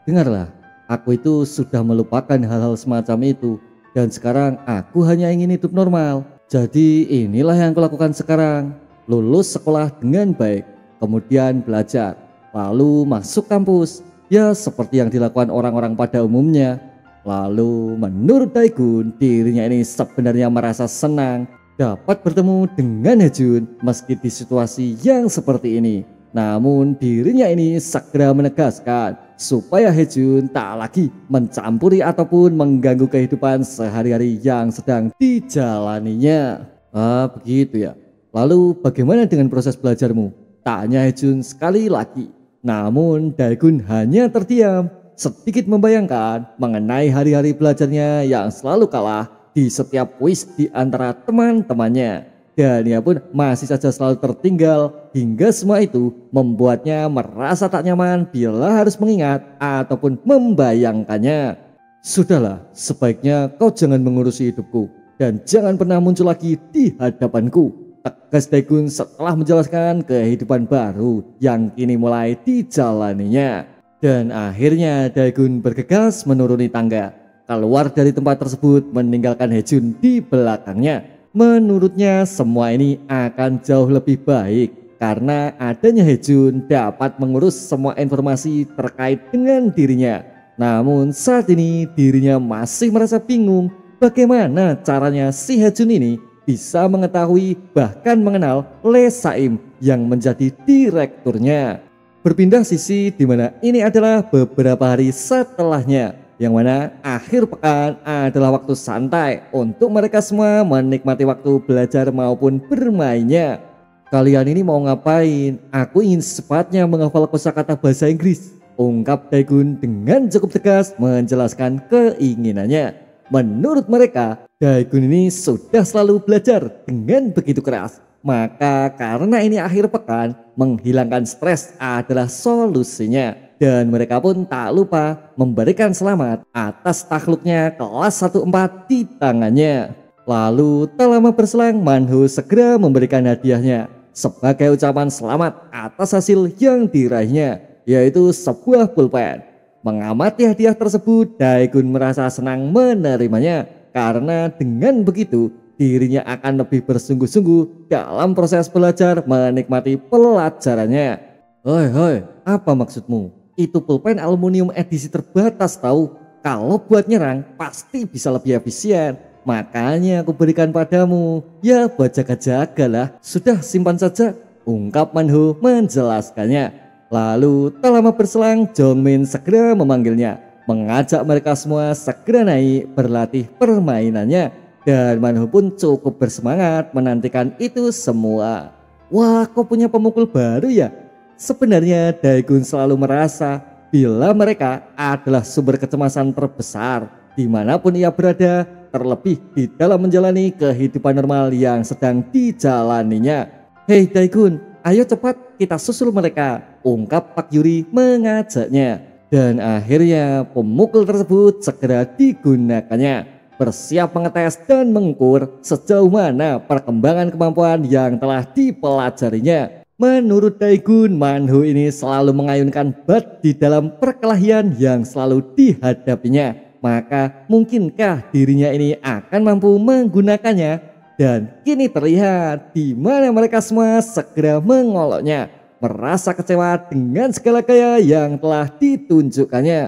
Speaker 1: Dengarlah, aku itu sudah melupakan hal-hal semacam itu dan sekarang aku hanya ingin hidup normal. Jadi inilah yang kulakukan sekarang. Lulus sekolah dengan baik, kemudian belajar, lalu masuk kampus, ya seperti yang dilakukan orang-orang pada umumnya. Lalu menurut Daegun dirinya ini sebenarnya merasa senang dapat bertemu dengan Hejun meski di situasi yang seperti ini. Namun dirinya ini segera menegaskan supaya Hejun tak lagi mencampuri ataupun mengganggu kehidupan sehari-hari yang sedang dijalaninya. Ah begitu ya. Lalu bagaimana dengan proses belajarmu? Tanya Hejun sekali lagi. Namun Daegun hanya terdiam sedikit membayangkan mengenai hari-hari belajarnya yang selalu kalah di setiap kuis di antara teman-temannya. Dan ia pun masih saja selalu tertinggal hingga semua itu membuatnya merasa tak nyaman bila harus mengingat ataupun membayangkannya. Sudahlah, sebaiknya kau jangan mengurusi hidupku dan jangan pernah muncul lagi di hadapanku. Tegas Daegun setelah menjelaskan kehidupan baru yang kini mulai dijalaninya. Dan akhirnya Daegun bergegas menuruni tangga keluar dari tempat tersebut meninggalkan Hejun di belakangnya. Menurutnya semua ini akan jauh lebih baik karena adanya Hejun dapat mengurus semua informasi terkait dengan dirinya. Namun saat ini dirinya masih merasa bingung bagaimana caranya si Hejun ini bisa mengetahui bahkan mengenal Le Saim yang menjadi direkturnya. Berpindah sisi di mana ini adalah beberapa hari setelahnya yang mana akhir pekan adalah waktu santai untuk mereka semua menikmati waktu belajar maupun bermainnya. Kalian ini mau ngapain? Aku ingin secepatnya menghafal kosakata bahasa Inggris. Ungkap Daegun dengan cukup tegas menjelaskan keinginannya. Menurut mereka, Daegun ini sudah selalu belajar dengan begitu keras. Maka karena ini akhir pekan, menghilangkan stres adalah solusinya dan mereka pun tak lupa memberikan selamat atas takluknya kelas 14 di tangannya. Lalu tak lama berselang Manhu segera memberikan hadiahnya sebagai ucapan selamat atas hasil yang diraihnya yaitu sebuah pulpen. Mengamati hadiah tersebut, Daegun merasa senang menerimanya karena dengan begitu dirinya akan lebih bersungguh-sungguh dalam proses belajar menikmati pelajarannya. Hoi hoi, apa maksudmu? Itu pulpen aluminium edisi terbatas tahu. Kalau buat nyerang pasti bisa lebih efisien. Makanya aku berikan padamu. Ya buat jaga-jaga lah. Sudah simpan saja. Ungkap Manho menjelaskannya. Lalu tak lama berselang Jongmin segera memanggilnya. Mengajak mereka semua segera naik berlatih permainannya. Dan Manho pun cukup bersemangat menantikan itu semua. Wah kau punya pemukul baru ya? Sebenarnya Daegun selalu merasa bila mereka adalah sumber kecemasan terbesar di mana pun ia berada terlebih di dalam menjalani kehidupan normal yang sedang dijalaninya. Hei Daegun, ayo cepat kita susul mereka, ungkap Pak Yuri mengajaknya. Dan akhirnya pemukul tersebut segera digunakannya bersiap mengetes dan mengukur sejauh mana perkembangan kemampuan yang telah dipelajarinya. Menurut Daegun, Manhu ini selalu mengayunkan bat di dalam perkelahian yang selalu dihadapinya. Maka mungkinkah dirinya ini akan mampu menggunakannya? Dan kini terlihat di mana mereka semua segera mengoloknya. Merasa kecewa dengan segala gaya yang telah ditunjukkannya.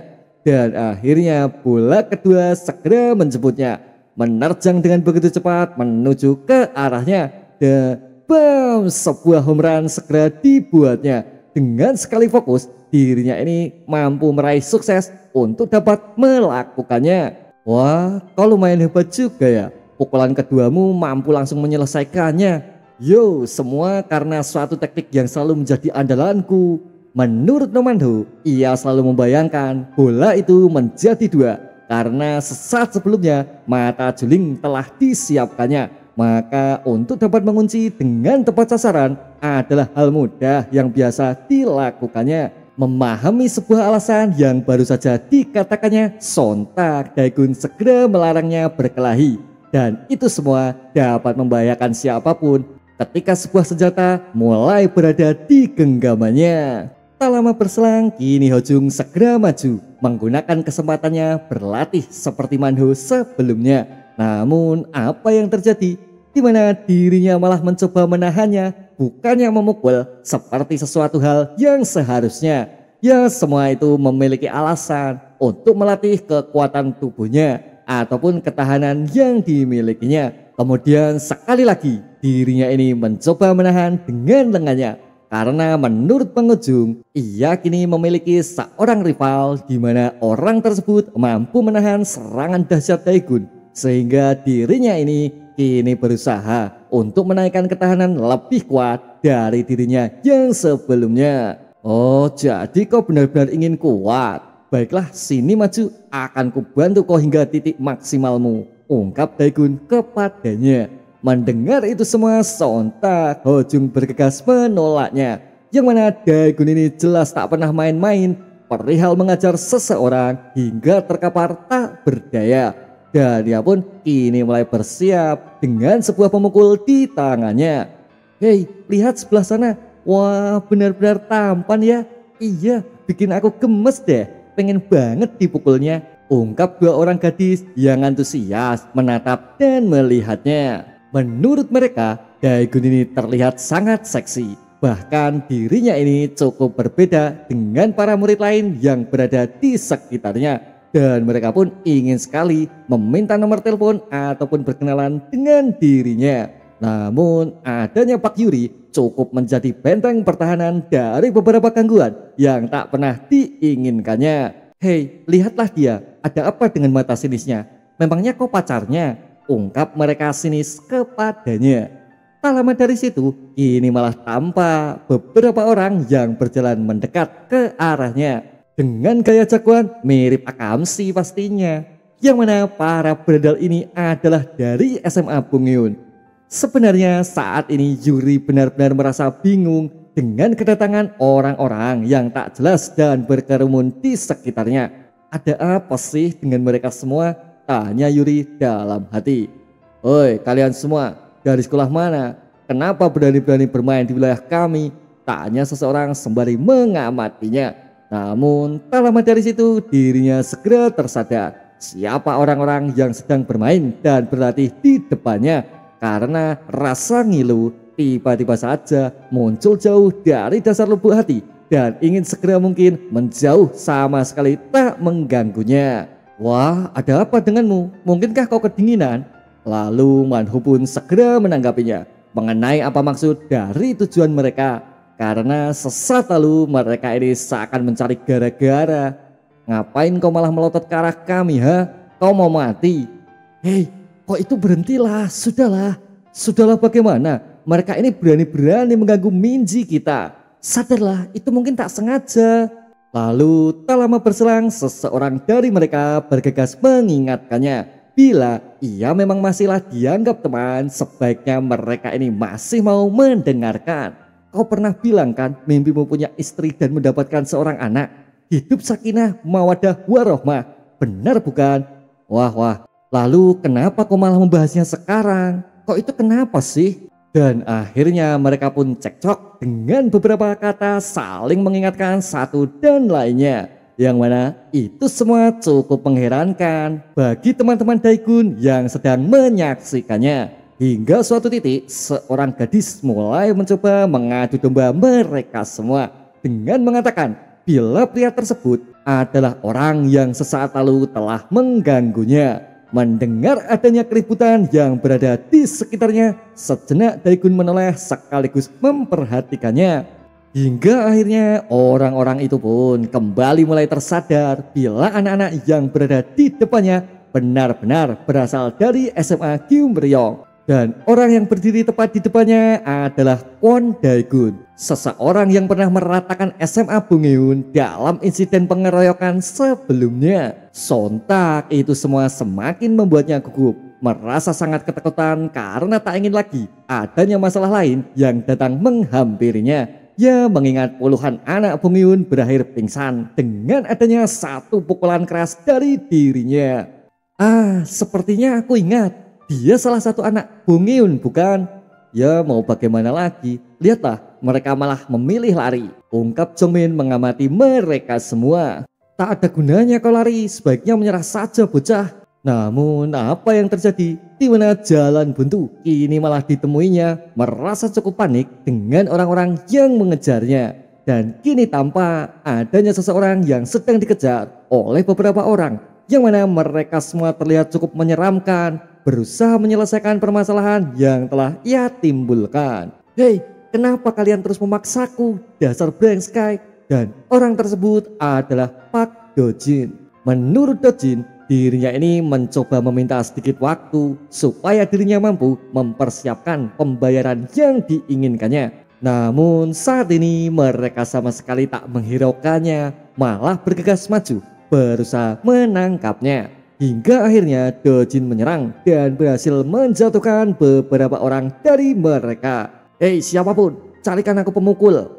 Speaker 1: Dan akhirnya bola kedua segera menjemputnya. Menerjang dengan begitu cepat menuju ke arahnya. Dan Bam, sebuah home run segera dibuatnya. Dengan sekali fokus, dirinya ini mampu meraih sukses untuk dapat melakukannya. Wah, kau lumayan hebat juga ya. Pukulan keduamu mampu langsung menyelesaikannya. Yo, semua karena suatu teknik yang selalu menjadi andalanku. Menurut Nomando, ia selalu membayangkan bola itu menjadi dua karena sesaat sebelumnya mata juling telah disiapkannya maka untuk dapat mengunci dengan tepat sasaran adalah hal mudah yang biasa dilakukannya. Memahami sebuah alasan yang baru saja dikatakannya sontak Daegun segera melarangnya berkelahi. Dan itu semua dapat membahayakan siapa pun ketika sebuah senjata mulai berada di genggamannya. Tak lama berselang, kini Hojung segera maju menggunakan kesempatannya berlatih seperti Manho sebelumnya. Namun apa yang terjadi? di mana dirinya malah mencoba menahannya, bukannya memukul seperti sesuatu hal yang seharusnya. Ya semua itu memiliki alasan untuk melatih kekuatan tubuhnya ataupun ketahanan yang dimilikinya. Kemudian sekali lagi dirinya ini mencoba menahan dengan lengannya karena menurut pengunjung ia kini memiliki seorang rival di mana orang tersebut mampu menahan serangan dahsyat Daegun sehingga dirinya ini kini berusaha untuk menaikkan ketahanan lebih kuat dari dirinya yang sebelumnya. Oh jadi kau benar-benar ingin kuat. Baiklah sini maju akan kubantu kau hingga titik maksimalmu. Ungkap Daegun kepadanya. Mendengar itu semua sontak Hojung bergegas menolaknya. Yang mana Daegun ini jelas tak pernah main-main perihal mengajar seseorang hingga terkapar tak berdaya. Dan dia pun kini mulai bersiap dengan sebuah pemukul di tangannya. Hei, lihat sebelah sana. Wah, benar-benar tampan ya. Iya, bikin aku gemes deh. Pengen banget dipukulnya. Ungkap dua orang gadis yang antusias menatap dan melihatnya. Menurut mereka, Daegun ini terlihat sangat seksi. Bahkan dirinya ini cukup berbeda dengan para murid lain yang berada di sekitarnya. Dan mereka pun ingin sekali meminta nomor telepon ataupun berkenalan dengan dirinya. Namun adanya Pak Yuri cukup menjadi benteng pertahanan dari beberapa gangguan yang tak pernah diinginkannya. Hei, lihatlah dia, ada apa dengan mata sinisnya? Memangnya kau pacarnya? ungkap mereka sinis kepadanya. Tak lama dari situ, ini malah tampak beberapa orang yang berjalan mendekat ke arahnya. Dengan gaya jagoan mirip Akamsi pastinya. Yang mana para beredal ini adalah dari SMA Bung Yun. Sebenarnya saat ini Yuri benar-benar merasa bingung dengan kedatangan orang-orang yang tak jelas dan berkerumun di sekitarnya. Ada apa sih dengan mereka semua? Tanya Yuri dalam hati. Oi kalian semua dari sekolah mana? Kenapa berani-berani bermain di wilayah kami? Tanya seseorang sembari mengamatinya. Namun tak lama dari situ dirinya segera tersadar siapa orang-orang yang sedang bermain dan berlatih di depannya karena rasa ngilu tiba-tiba saja muncul jauh dari dasar lubuk hati dan ingin segera mungkin menjauh sama sekali tak mengganggunya. Wah, ada apa denganmu? Mungkinkah kau kedinginan? Lalu Manhu pun segera menanggapinya mengenai apa maksud dari tujuan mereka. Karena sesat lalu mereka ini seakan mencari gara-gara. Ngapain kau malah melotot ke arah kami, ha? Kau mau mati? Hei, kok itu berhentilah, sudahlah. Sudahlah bagaimana? Mereka ini berani-berani mengganggu Minji kita. Sadarlah, itu mungkin tak sengaja. Lalu tak lama berselang seseorang dari mereka bergegas mengingatkannya bila ia memang masihlah dianggap teman sebaiknya mereka ini masih mau mendengarkan. Kau pernah bilang kan mimpimu punya istri dan mendapatkan seorang anak. Hidup sakinah mawadah warohmah. Benar bukan? Wah wah. Lalu kenapa kau malah membahasnya sekarang? Kok itu kenapa sih? Dan akhirnya mereka pun cekcok dengan beberapa kata saling mengingatkan satu dan lainnya. Yang mana itu semua cukup mengherankan bagi teman-teman Daikun yang sedang menyaksikannya. Hingga suatu titik seorang gadis mulai mencoba mengadu domba mereka semua dengan mengatakan bila pria tersebut adalah orang yang sesaat lalu telah mengganggunya. Mendengar adanya keributan yang berada di sekitarnya, sejenak Daikun menoleh sekaligus memperhatikannya. Hingga akhirnya orang-orang itu pun kembali mulai tersadar bila anak-anak yang berada di depannya benar-benar berasal dari SMA Ryong. Dan orang yang berdiri tepat di depannya adalah Kwon Daegun, seseorang yang pernah meratakan SMA Bungeun dalam insiden pengeroyokan sebelumnya. Sontak itu semua semakin membuatnya gugup, merasa sangat ketakutan karena tak ingin lagi adanya masalah lain yang datang menghampirinya. Ya mengingat puluhan anak Bungeun berakhir pingsan dengan adanya satu pukulan keras dari dirinya. Ah, sepertinya aku ingat dia salah satu anak Bungiun bukan? Ya mau bagaimana lagi, lihatlah mereka malah memilih lari. Ungkap Jongmin mengamati mereka semua. Tak ada gunanya kau lari, sebaiknya menyerah saja bocah. Namun apa yang terjadi? Di mana jalan buntu kini malah ditemuinya merasa cukup panik dengan orang-orang yang mengejarnya. Dan kini tampak adanya seseorang yang sedang dikejar oleh beberapa orang yang mana mereka semua terlihat cukup menyeramkan berusaha menyelesaikan permasalahan yang telah ia timbulkan. Hei, kenapa kalian terus memaksaku? Dasar brengskai. Dan orang tersebut adalah Pak Dojin. Menurut Dojin, dirinya ini mencoba meminta sedikit waktu supaya dirinya mampu mempersiapkan pembayaran yang diinginkannya. Namun saat ini mereka sama sekali tak menghiraukannya, malah bergegas maju berusaha menangkapnya. Hingga akhirnya Dojin menyerang dan berhasil menjatuhkan beberapa orang dari mereka. Hei siapa pun, carikan aku pemukul.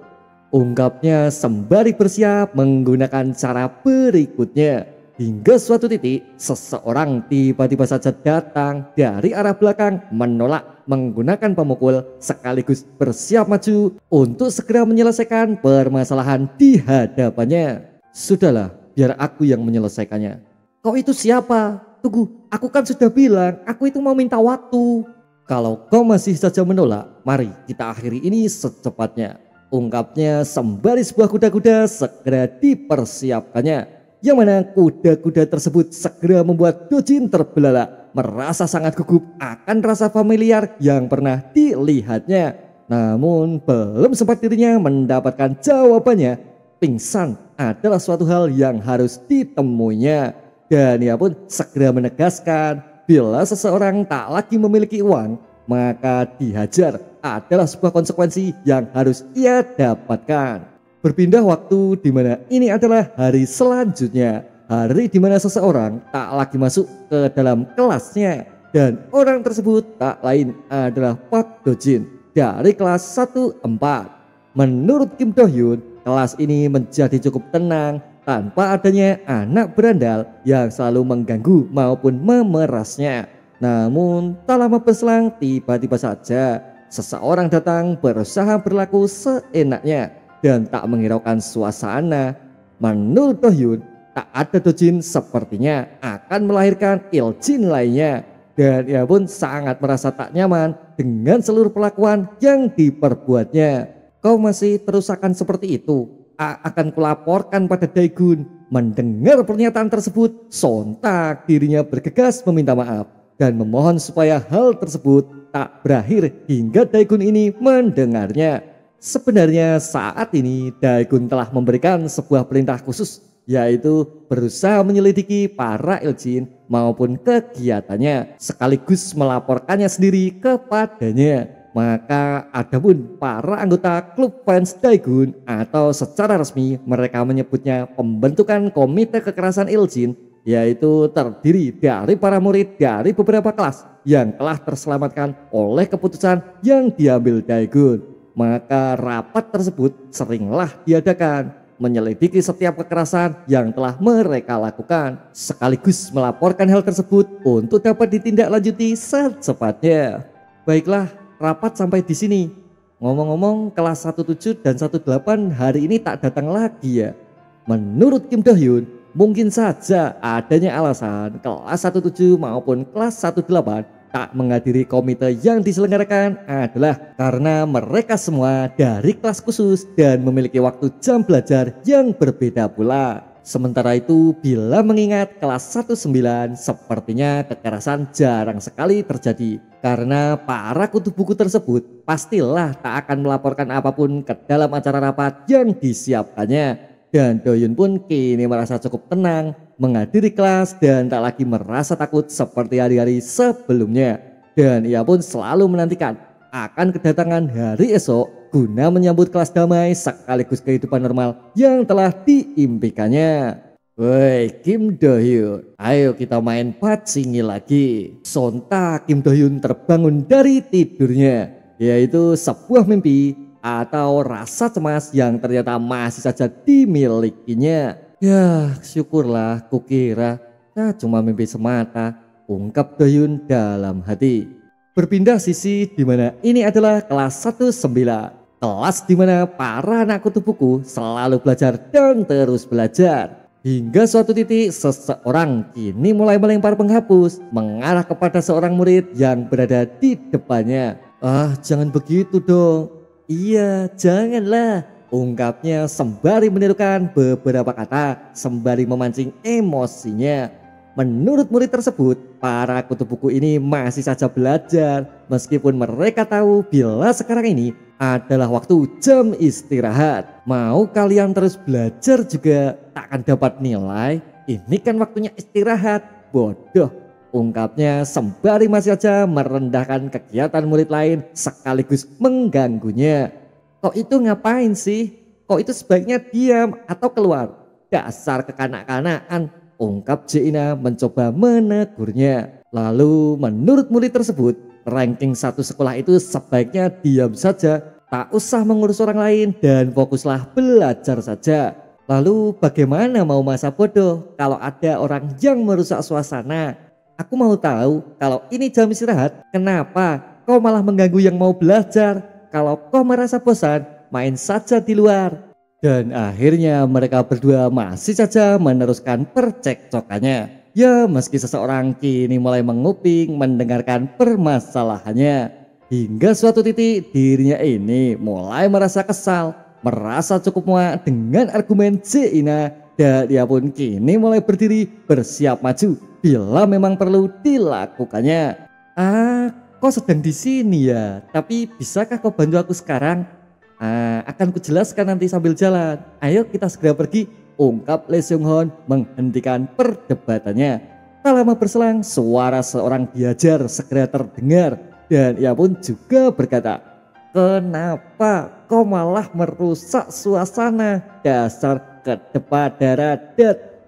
Speaker 1: Ungkapnya sembari bersiap menggunakan cara berikutnya. Hingga suatu titik, seseorang tiba-tiba saja datang dari arah belakang menolak menggunakan pemukul sekaligus bersiap maju untuk segera menyelesaikan permasalahan di hadapannya. Sudahlah, biar aku yang menyelesaikannya. Kau itu siapa? Tunggu, aku kan sudah bilang, aku itu mau minta waktu. Kalau kau masih saja menolak, mari kita akhiri ini secepatnya. Ungkapnya sembari sebuah kuda-kuda segera dipersiapkannya. Yang mana kuda-kuda tersebut segera membuat Dojin terbelalak. Merasa sangat gugup akan rasa familiar yang pernah dilihatnya. Namun belum sempat dirinya mendapatkan jawabannya. Pingsan adalah suatu hal yang harus ditemuinya. Dan ia pun segera menegaskan bila seseorang tak lagi memiliki uang, maka dihajar adalah sebuah konsekuensi yang harus ia dapatkan. Berpindah waktu di mana ini adalah hari selanjutnya, hari di mana seseorang tak lagi masuk ke dalam kelasnya dan orang tersebut tak lain adalah Pak Dojin dari kelas 14. Menurut Kim Do Hyun, Kelas ini menjadi cukup tenang tanpa adanya anak berandal yang selalu mengganggu maupun memerasnya. Namun tak lama berselang tiba-tiba saja seseorang datang berusaha berlaku seenaknya dan tak menghiraukan suasana. Menurut Dohyun, tak ada Dojin sepertinya akan melahirkan Iljin lainnya dan ia pun sangat merasa tak nyaman dengan seluruh perlakuan yang diperbuatnya. Kau masih terus akan seperti itu. Akan kulaporkan pada Daigun. Mendengar pernyataan tersebut, sontak dirinya bergegas meminta maaf dan memohon supaya hal tersebut tak berakhir hingga Daigun ini mendengarnya. Sebenarnya saat ini Daigun telah memberikan sebuah perintah khusus yaitu berusaha menyelidiki para Iljin maupun kegiatannya sekaligus melaporkannya sendiri kepadanya. Maka adapun para anggota klub fans Daegun atau secara resmi mereka menyebutnya pembentukan komite kekerasan Iljin yaitu terdiri dari para murid dari beberapa kelas yang telah terselamatkan oleh keputusan yang diambil Daegun. Maka rapat tersebut seringlah diadakan menyelidiki setiap kekerasan yang telah mereka lakukan sekaligus melaporkan hal tersebut untuk dapat ditindaklanjuti secepatnya. Baiklah, rapat sampai di sini. Ngomong-ngomong kelas 17 dan 18 hari ini tak datang lagi ya. Menurut Kim Do Hyun, mungkin saja adanya alasan kelas 17 maupun kelas 18 tak menghadiri komite yang diselenggarakan adalah karena mereka semua dari kelas khusus dan memiliki waktu jam belajar yang berbeda pula. Sementara itu, bila mengingat kelas 19, sepertinya kekerasan jarang sekali terjadi. Karena para kutu buku tersebut pastilah tak akan melaporkan apa pun ke dalam acara rapat yang disiapkannya. Dan Doyun pun kini merasa cukup tenang menghadiri kelas dan tak lagi merasa takut seperti hari-hari sebelumnya. Dan ia pun selalu menantikan akan kedatangan hari esok guna menyambut kelas damai sekaligus kehidupan normal yang telah diimpikannya. Woi Kim Do Hyun, ayo kita main pacingi lagi. Sontak Kim Do Hyun terbangun dari tidurnya, yaitu sebuah mimpi atau rasa cemas yang ternyata masih saja dimilikinya. Ya syukurlah kukira, nah cuma mimpi semata, ungkap Do Hyun dalam hati. Berpindah sisi di mana ini adalah kelas 19. Kelas di mana para anak kutu buku selalu belajar dan terus belajar. Hingga suatu titik seseorang kini mulai melempar penghapus mengarah kepada seorang murid yang berada di depannya. Ah jangan begitu dong. Iya janganlah. Ungkapnya sembari menirukan beberapa kata sembari memancing emosinya. Menurut murid tersebut, para kutu buku ini masih saja belajar meskipun mereka tahu bila sekarang ini adalah waktu jam istirahat. Mau kalian terus belajar juga takkan dapat nilai. Ini kan waktunya istirahat. Bodoh. Ungkapnya sembari masih saja merendahkan kegiatan murid lain sekaligus mengganggunya. Kok itu ngapain sih? Kok itu sebaiknya diam atau keluar? Dasar kekanak-kanakan, ungkap Jina mencoba menegurnya. Lalu menurut murid tersebut, ranking satu sekolah itu sebaiknya diam saja, tak usah mengurus orang lain dan fokuslah belajar saja. Lalu bagaimana mau masa bodoh kalau ada orang yang merusak suasana? Aku mau tahu kalau ini jam istirahat, kenapa kau malah mengganggu yang mau belajar? Kalau kau merasa bosan, main saja di luar. Dan akhirnya mereka berdua masih saja meneruskan percekcokannya. Ya meski seseorang kini mulai menguping mendengarkan permasalahannya. Hingga suatu titik dirinya ini mulai merasa kesal, merasa cukup muak dengan argumen Cina dan dia pun kini mulai berdiri bersiap maju bila memang perlu dilakukannya. Ah, kau sedang di sini ya, tapi bisakah kau bantu aku sekarang? Ah, akan kujelaskan nanti sambil jalan. Ayo kita segera pergi. Ungkap Lee Seung Hon menghentikan perdebatannya. Tak lama berselang, suara seorang diajar segera terdengar dan ia pun juga berkata, Kenapa kau malah merusak suasana? Dasar ke depan darat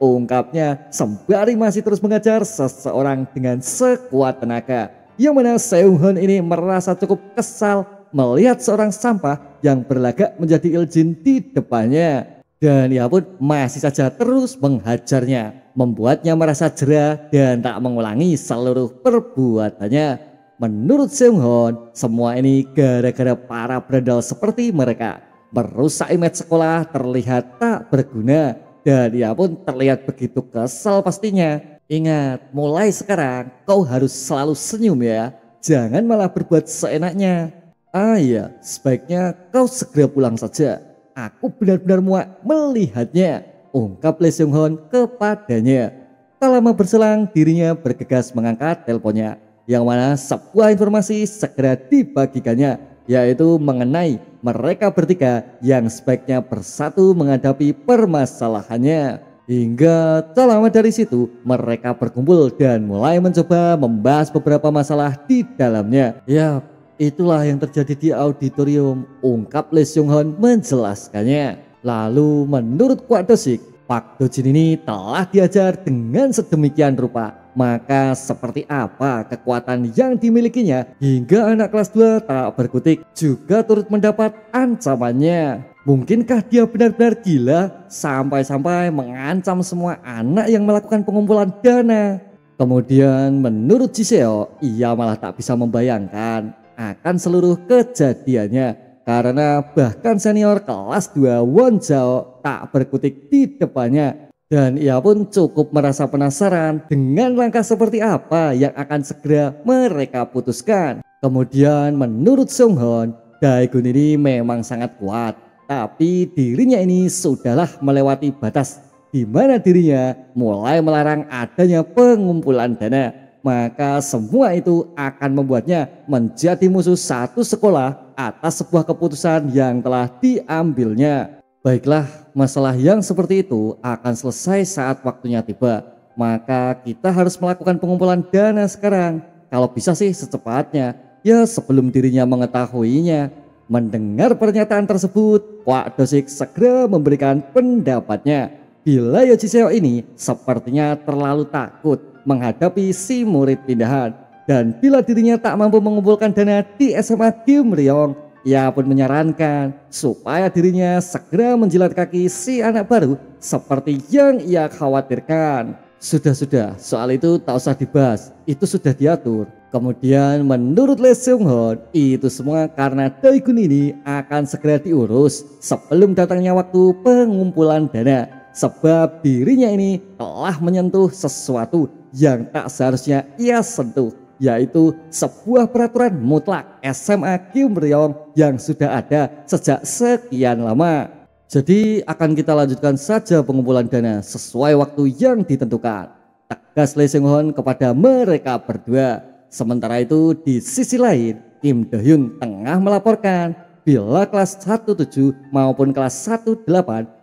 Speaker 1: ungkapnya sembari masih terus mengajar seseorang dengan sekuat tenaga. Yang mana Seung Hon ini merasa cukup kesal melihat seorang sampah yang berlagak menjadi iljin di depannya. Dan ia pun masih saja terus menghajarnya, membuatnya merasa jerah dan tak mengulangi seluruh perbuatannya. Menurut Seung Hon, semua ini gara-gara para bradal seperti mereka. Merusak image sekolah terlihat tak berguna dan ia pun terlihat begitu kesal pastinya. Ingat, mulai sekarang kau harus selalu senyum ya. Jangan malah berbuat seenaknya. Ah iya, sebaiknya kau segera pulang saja. Aku benar-benar muak melihatnya. Ungkap Lee Seung Hon kepadanya. Tak lama berselang dirinya bergegas mengangkat teleponnya. Yang mana sebuah informasi segera dibagikannya. Yaitu mengenai mereka bertiga yang sebaiknya bersatu menghadapi permasalahannya. Hingga tak lama dari situ mereka berkumpul dan mulai mencoba membahas beberapa masalah di dalamnya. Ya Itulah yang terjadi di auditorium, ungkap Lee Seung Hon menjelaskannya. Lalu menurut Kwak Dosik, Pak Dojin ini telah diajar dengan sedemikian rupa. Maka seperti apa kekuatan yang dimilikinya hingga anak kelas 2 tak berkutik juga turut mendapat ancamannya. Mungkinkah dia benar-benar gila sampai-sampai mengancam semua anak yang melakukan pengumpulan dana? Kemudian menurut Jiseo, ia malah tak bisa membayangkan akan seluruh kejadiannya. Karena bahkan senior kelas 2 Won Jao tak berkutik di depannya. Dan ia pun cukup merasa penasaran dengan langkah seperti apa yang akan segera mereka putuskan. Kemudian menurut Sung Hon, Daegun ini memang sangat kuat, tapi dirinya ini sudahlah melewati batas di mana dirinya mulai melarang adanya pengumpulan dana maka semua itu akan membuatnya menjadi musuh satu sekolah atas sebuah keputusan yang telah diambilnya. Baiklah, masalah yang seperti itu akan selesai saat waktunya tiba. Maka kita harus melakukan pengumpulan dana sekarang. Kalau bisa sih secepatnya, ya sebelum dirinya mengetahuinya. Mendengar pernyataan tersebut, Pak Dosik segera memberikan pendapatnya. Bila Yojiseo ini sepertinya terlalu takut menghadapi si murid pindahan. Dan bila dirinya tak mampu mengumpulkan dana di SMA Kim Ryong, ia pun menyarankan supaya dirinya segera menjilat kaki si anak baru seperti yang ia khawatirkan. Sudah-sudah, soal itu tak usah dibahas, itu sudah diatur. Kemudian menurut Lee Seung Hon, itu semua karena Daegun ini akan segera diurus sebelum datangnya waktu pengumpulan dana. Sebab dirinya ini telah menyentuh sesuatu yang tak seharusnya ia sentuh yaitu sebuah peraturan mutlak SMA Kim Ryong yang sudah ada sejak sekian lama. Jadi akan kita lanjutkan saja pengumpulan dana sesuai waktu yang ditentukan. tegas Lee Seung Hoon kepada mereka berdua. Sementara itu di sisi lain, Kim Do Hyun tengah melaporkan bila kelas 17 maupun kelas 18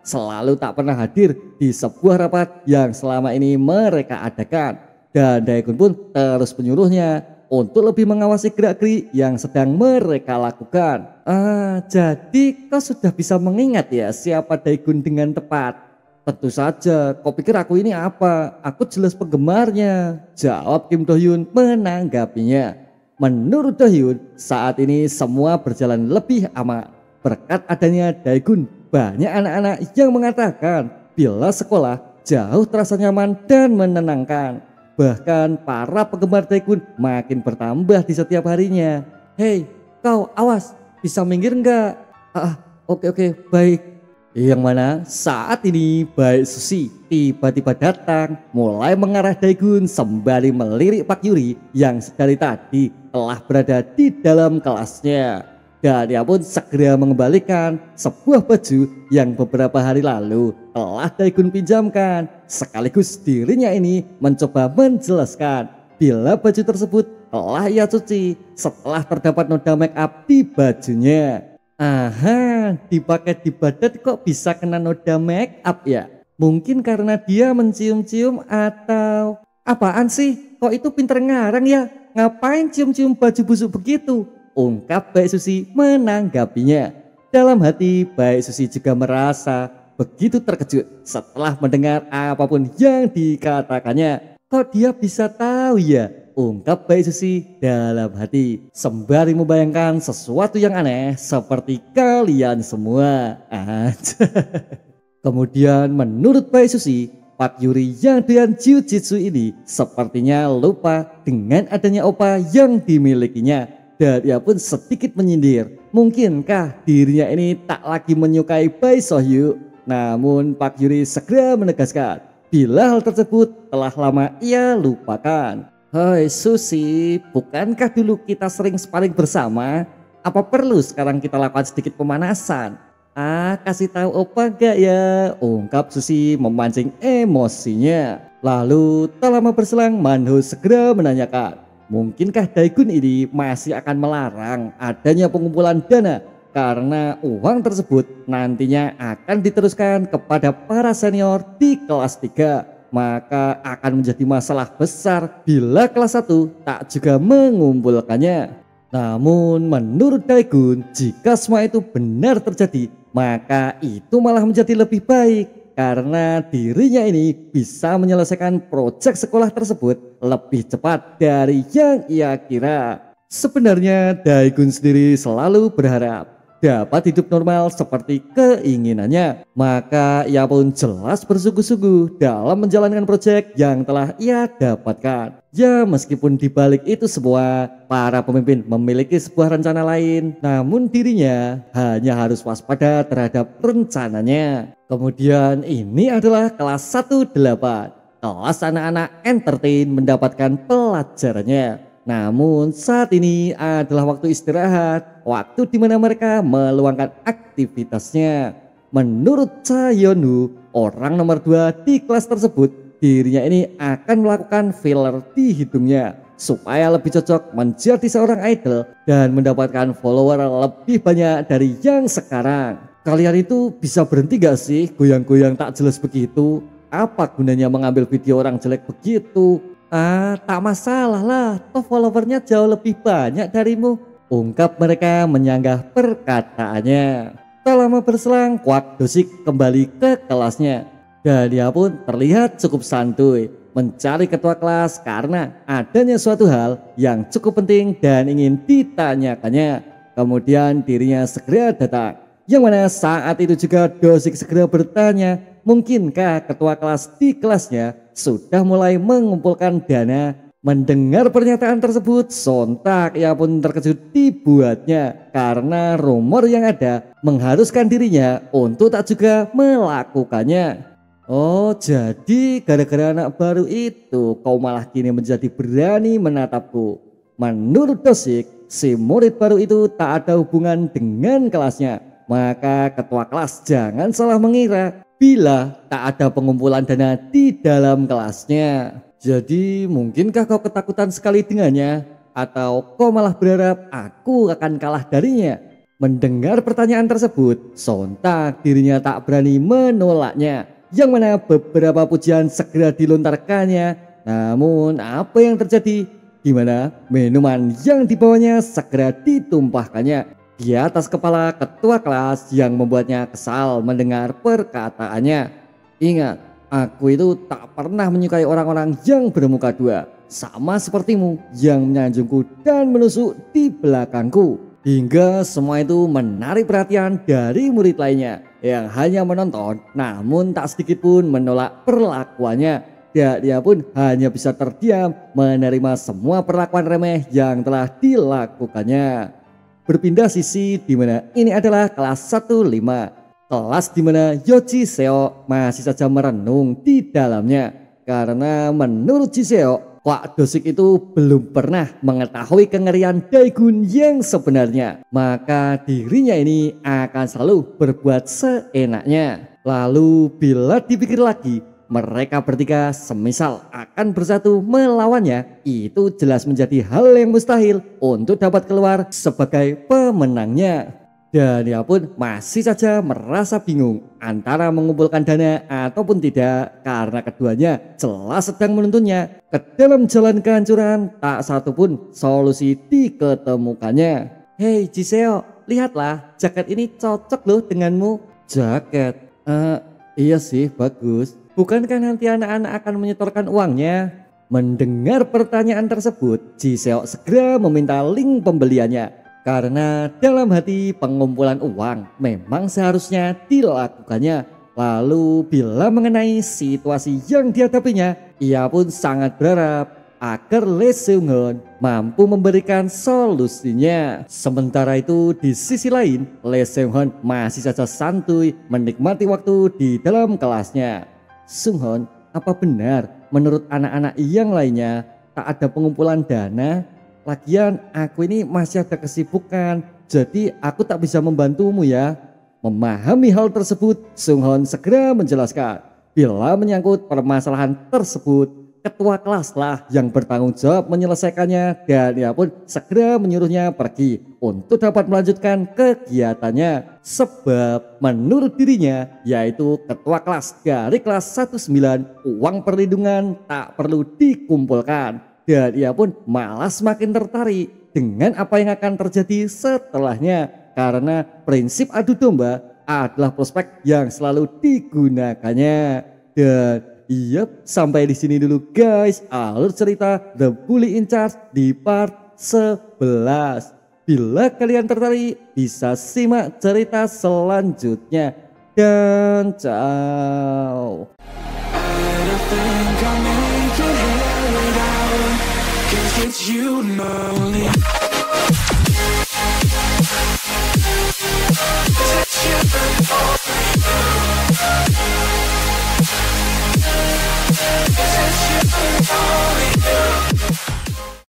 Speaker 1: selalu tak pernah hadir di sebuah rapat yang selama ini mereka adakan. Dan Daegun pun terus menyuruhnya untuk lebih mengawasi gerak-gerik yang sedang mereka lakukan. Ah, jadi kau sudah bisa mengingat ya siapa Daegun dengan tepat. Tentu saja, kau pikir aku ini apa? Aku jelas penggemarnya. Jawab Kim Do Hyun menanggapinya. Menurut Do Hyun, saat ini semua berjalan lebih aman. Berkat adanya Daegun, banyak anak-anak yang mengatakan bila sekolah jauh terasa nyaman dan menenangkan. Bahkan para penggemar Daegun makin bertambah di setiap harinya. Hei, kau awas, bisa minggir enggak? Ah, oke oke, baik. Yang mana saat ini baik Susi tiba-tiba datang mulai mengarah Daegun sembari melirik Pak Yuri yang sedari tadi telah berada di dalam kelasnya. Dan dia pun segera mengembalikan sebuah baju yang beberapa hari lalu telah Daegun pinjamkan. Sekaligus dirinya ini mencoba menjelaskan bila baju tersebut telah ia cuci setelah terdapat noda make up di bajunya. Aha, dipakai di badan kok bisa kena noda make up ya? Mungkin karena dia mencium-cium atau apaan sih? Kok itu pinter ngarang ya? Ngapain cium-cium baju busuk begitu? Ungkap Baik Susi menanggapinya. Dalam hati Baik Susi juga merasa begitu terkejut setelah mendengar apa pun yang dikatakannya. Kok dia bisa tahu ya ungkap baik Susi dalam hati sembari membayangkan sesuatu yang aneh seperti kalian semua. Kemudian menurut Baik Susi, Pak Yuri yang dengan jiu-jitsu ini sepertinya lupa dengan adanya opa yang dimilikinya dan ia pun sedikit menyindir. Mungkinkah dirinya ini tak lagi menyukai Bai Sohyu? Namun Pak Yuri segera menegaskan bila hal tersebut telah lama ia lupakan. Hai Susi, bukankah dulu kita sering sparring bersama? Apa perlu sekarang kita lakukan sedikit pemanasan? Ah, kasih tahu opa gak ya? Ungkap Susi memancing emosinya. Lalu tak lama berselang Manho segera menanyakan, mungkinkah Daikun ini masih akan melarang adanya pengumpulan dana karena uang tersebut nantinya akan diteruskan kepada para senior di kelas 3 maka akan menjadi masalah besar bila kelas 1 tak juga mengumpulkannya. Namun menurut Daegun, jika semua itu benar terjadi, maka itu malah menjadi lebih baik karena dirinya ini bisa menyelesaikan proyek sekolah tersebut lebih cepat dari yang ia kira. Sebenarnya Daegun sendiri selalu berharap dapat hidup normal seperti keinginannya. Maka ia pun jelas bersungguh-sungguh dalam menjalankan proyek yang telah ia dapatkan. Ya meskipun dibalik itu semua, para pemimpin memiliki sebuah rencana lain. Namun dirinya hanya harus waspada terhadap rencananya. Kemudian ini adalah kelas 18. Kelas anak-anak entertain mendapatkan pelajarannya. Namun saat ini adalah waktu istirahat, waktu di mana mereka meluangkan aktivitasnya. Menurut Cha Yeonwoo, orang nomor dua di kelas tersebut, dirinya ini akan melakukan filler di hidungnya supaya lebih cocok menjadi seorang idol dan mendapatkan follower lebih banyak dari yang sekarang. Kalian itu bisa berhenti gak sih goyang-goyang tak jelas begitu? Apa gunanya mengambil video orang jelek begitu? Ah, tak masalah lah, toh followernya jauh lebih banyak darimu. Ungkap mereka menyanggah perkataannya. Tak lama berselang, Kwak Dosik kembali ke kelasnya. Dan dia pun terlihat cukup santuy mencari ketua kelas karena adanya suatu hal yang cukup penting dan ingin ditanyakannya. Kemudian dirinya segera datang. Yang mana saat itu juga Dosik segera bertanya, mungkinkah ketua kelas di kelasnya sudah mulai mengumpulkan dana. Mendengar pernyataan tersebut, sontak ia pun terkejut dibuatnya karena rumor yang ada mengharuskan dirinya untuk tak juga melakukannya. Oh jadi gara-gara anak baru itu kau malah kini menjadi berani menatapku. Menurut Dosik, si murid baru itu tak ada hubungan dengan kelasnya. Maka ketua kelas jangan salah mengira bila tak ada pengumpulan dana di dalam kelasnya. Jadi mungkinkah kau ketakutan sekali dengannya? Atau kau malah berharap aku akan kalah darinya? Mendengar pertanyaan tersebut, sontak dirinya tak berani menolaknya. Yang mana beberapa pujian segera dilontarkannya. Namun apa yang terjadi? Di mana minuman yang dibawanya segera ditumpahkannya di atas kepala ketua kelas yang membuatnya kesal mendengar perkataannya. Ingat, Aku itu tak pernah menyukai orang-orang yang bermuka dua, sama sepertimu yang menyanjungku dan menusuk di belakangku. Hingga semua itu menarik perhatian dari murid lainnya yang hanya menonton namun tak sedikit pun menolak perlakuannya. Dan dia pun hanya bisa terdiam menerima semua perlakuan remeh yang telah dilakukannya. Berpindah sisi di mana ini adalah kelas 15 Kelas di mana Yoji Seo masih saja merenung di dalamnya. Karena menurut Jiseo, Wak Dosik itu belum pernah mengetahui kengerian Daegun yang sebenarnya. Maka dirinya ini akan selalu berbuat seenaknya. Lalu bila dipikir lagi, mereka bertiga semisal akan bersatu melawannya, itu jelas menjadi hal yang mustahil untuk dapat keluar sebagai pemenangnya. Dan dia pun masih saja merasa bingung antara mengumpulkan dana ataupun tidak karena keduanya jelas sedang menuntunnya ke dalam jalan kehancuran tak satu pun solusi diketemukannya. Hei Jiseo, lihatlah jaket ini cocok loh denganmu. Jaket? Uh, iya sih bagus. Bukankah nanti anak-anak akan menyetorkan uangnya? Mendengar pertanyaan tersebut, Jiseo segera meminta link pembeliannya karena dalam hati pengumpulan uang memang seharusnya dilakukannya. Lalu bila mengenai situasi yang dihadapinya, ia pun sangat berharap agar Lee Seung Hoon mampu memberikan solusinya. Sementara itu di sisi lain, Lee Seung Hoon masih saja santuy menikmati waktu di dalam kelasnya. Seung Hoon, apa benar menurut anak-anak yang lainnya tak ada pengumpulan dana Lagian aku ini masih ada kesibukan, jadi aku tak bisa membantumu ya. Memahami hal tersebut, Sung Hon segera menjelaskan. Bila menyangkut permasalahan tersebut, ketua kelaslah yang bertanggung jawab menyelesaikannya dan ia pun segera menyuruhnya pergi untuk dapat melanjutkan kegiatannya. Sebab menurut dirinya yaitu ketua kelas dari kelas 19 uang perlindungan tak perlu dikumpulkan dan ia pun malah semakin tertarik dengan apa yang akan terjadi setelahnya karena prinsip adu domba adalah prospek yang selalu digunakannya dan iya sampai di sini dulu guys. Alur cerita The Bully in Charge di part 11 bila kalian tertarik bisa simak cerita selanjutnya. Dan ciao. you This is you, only you.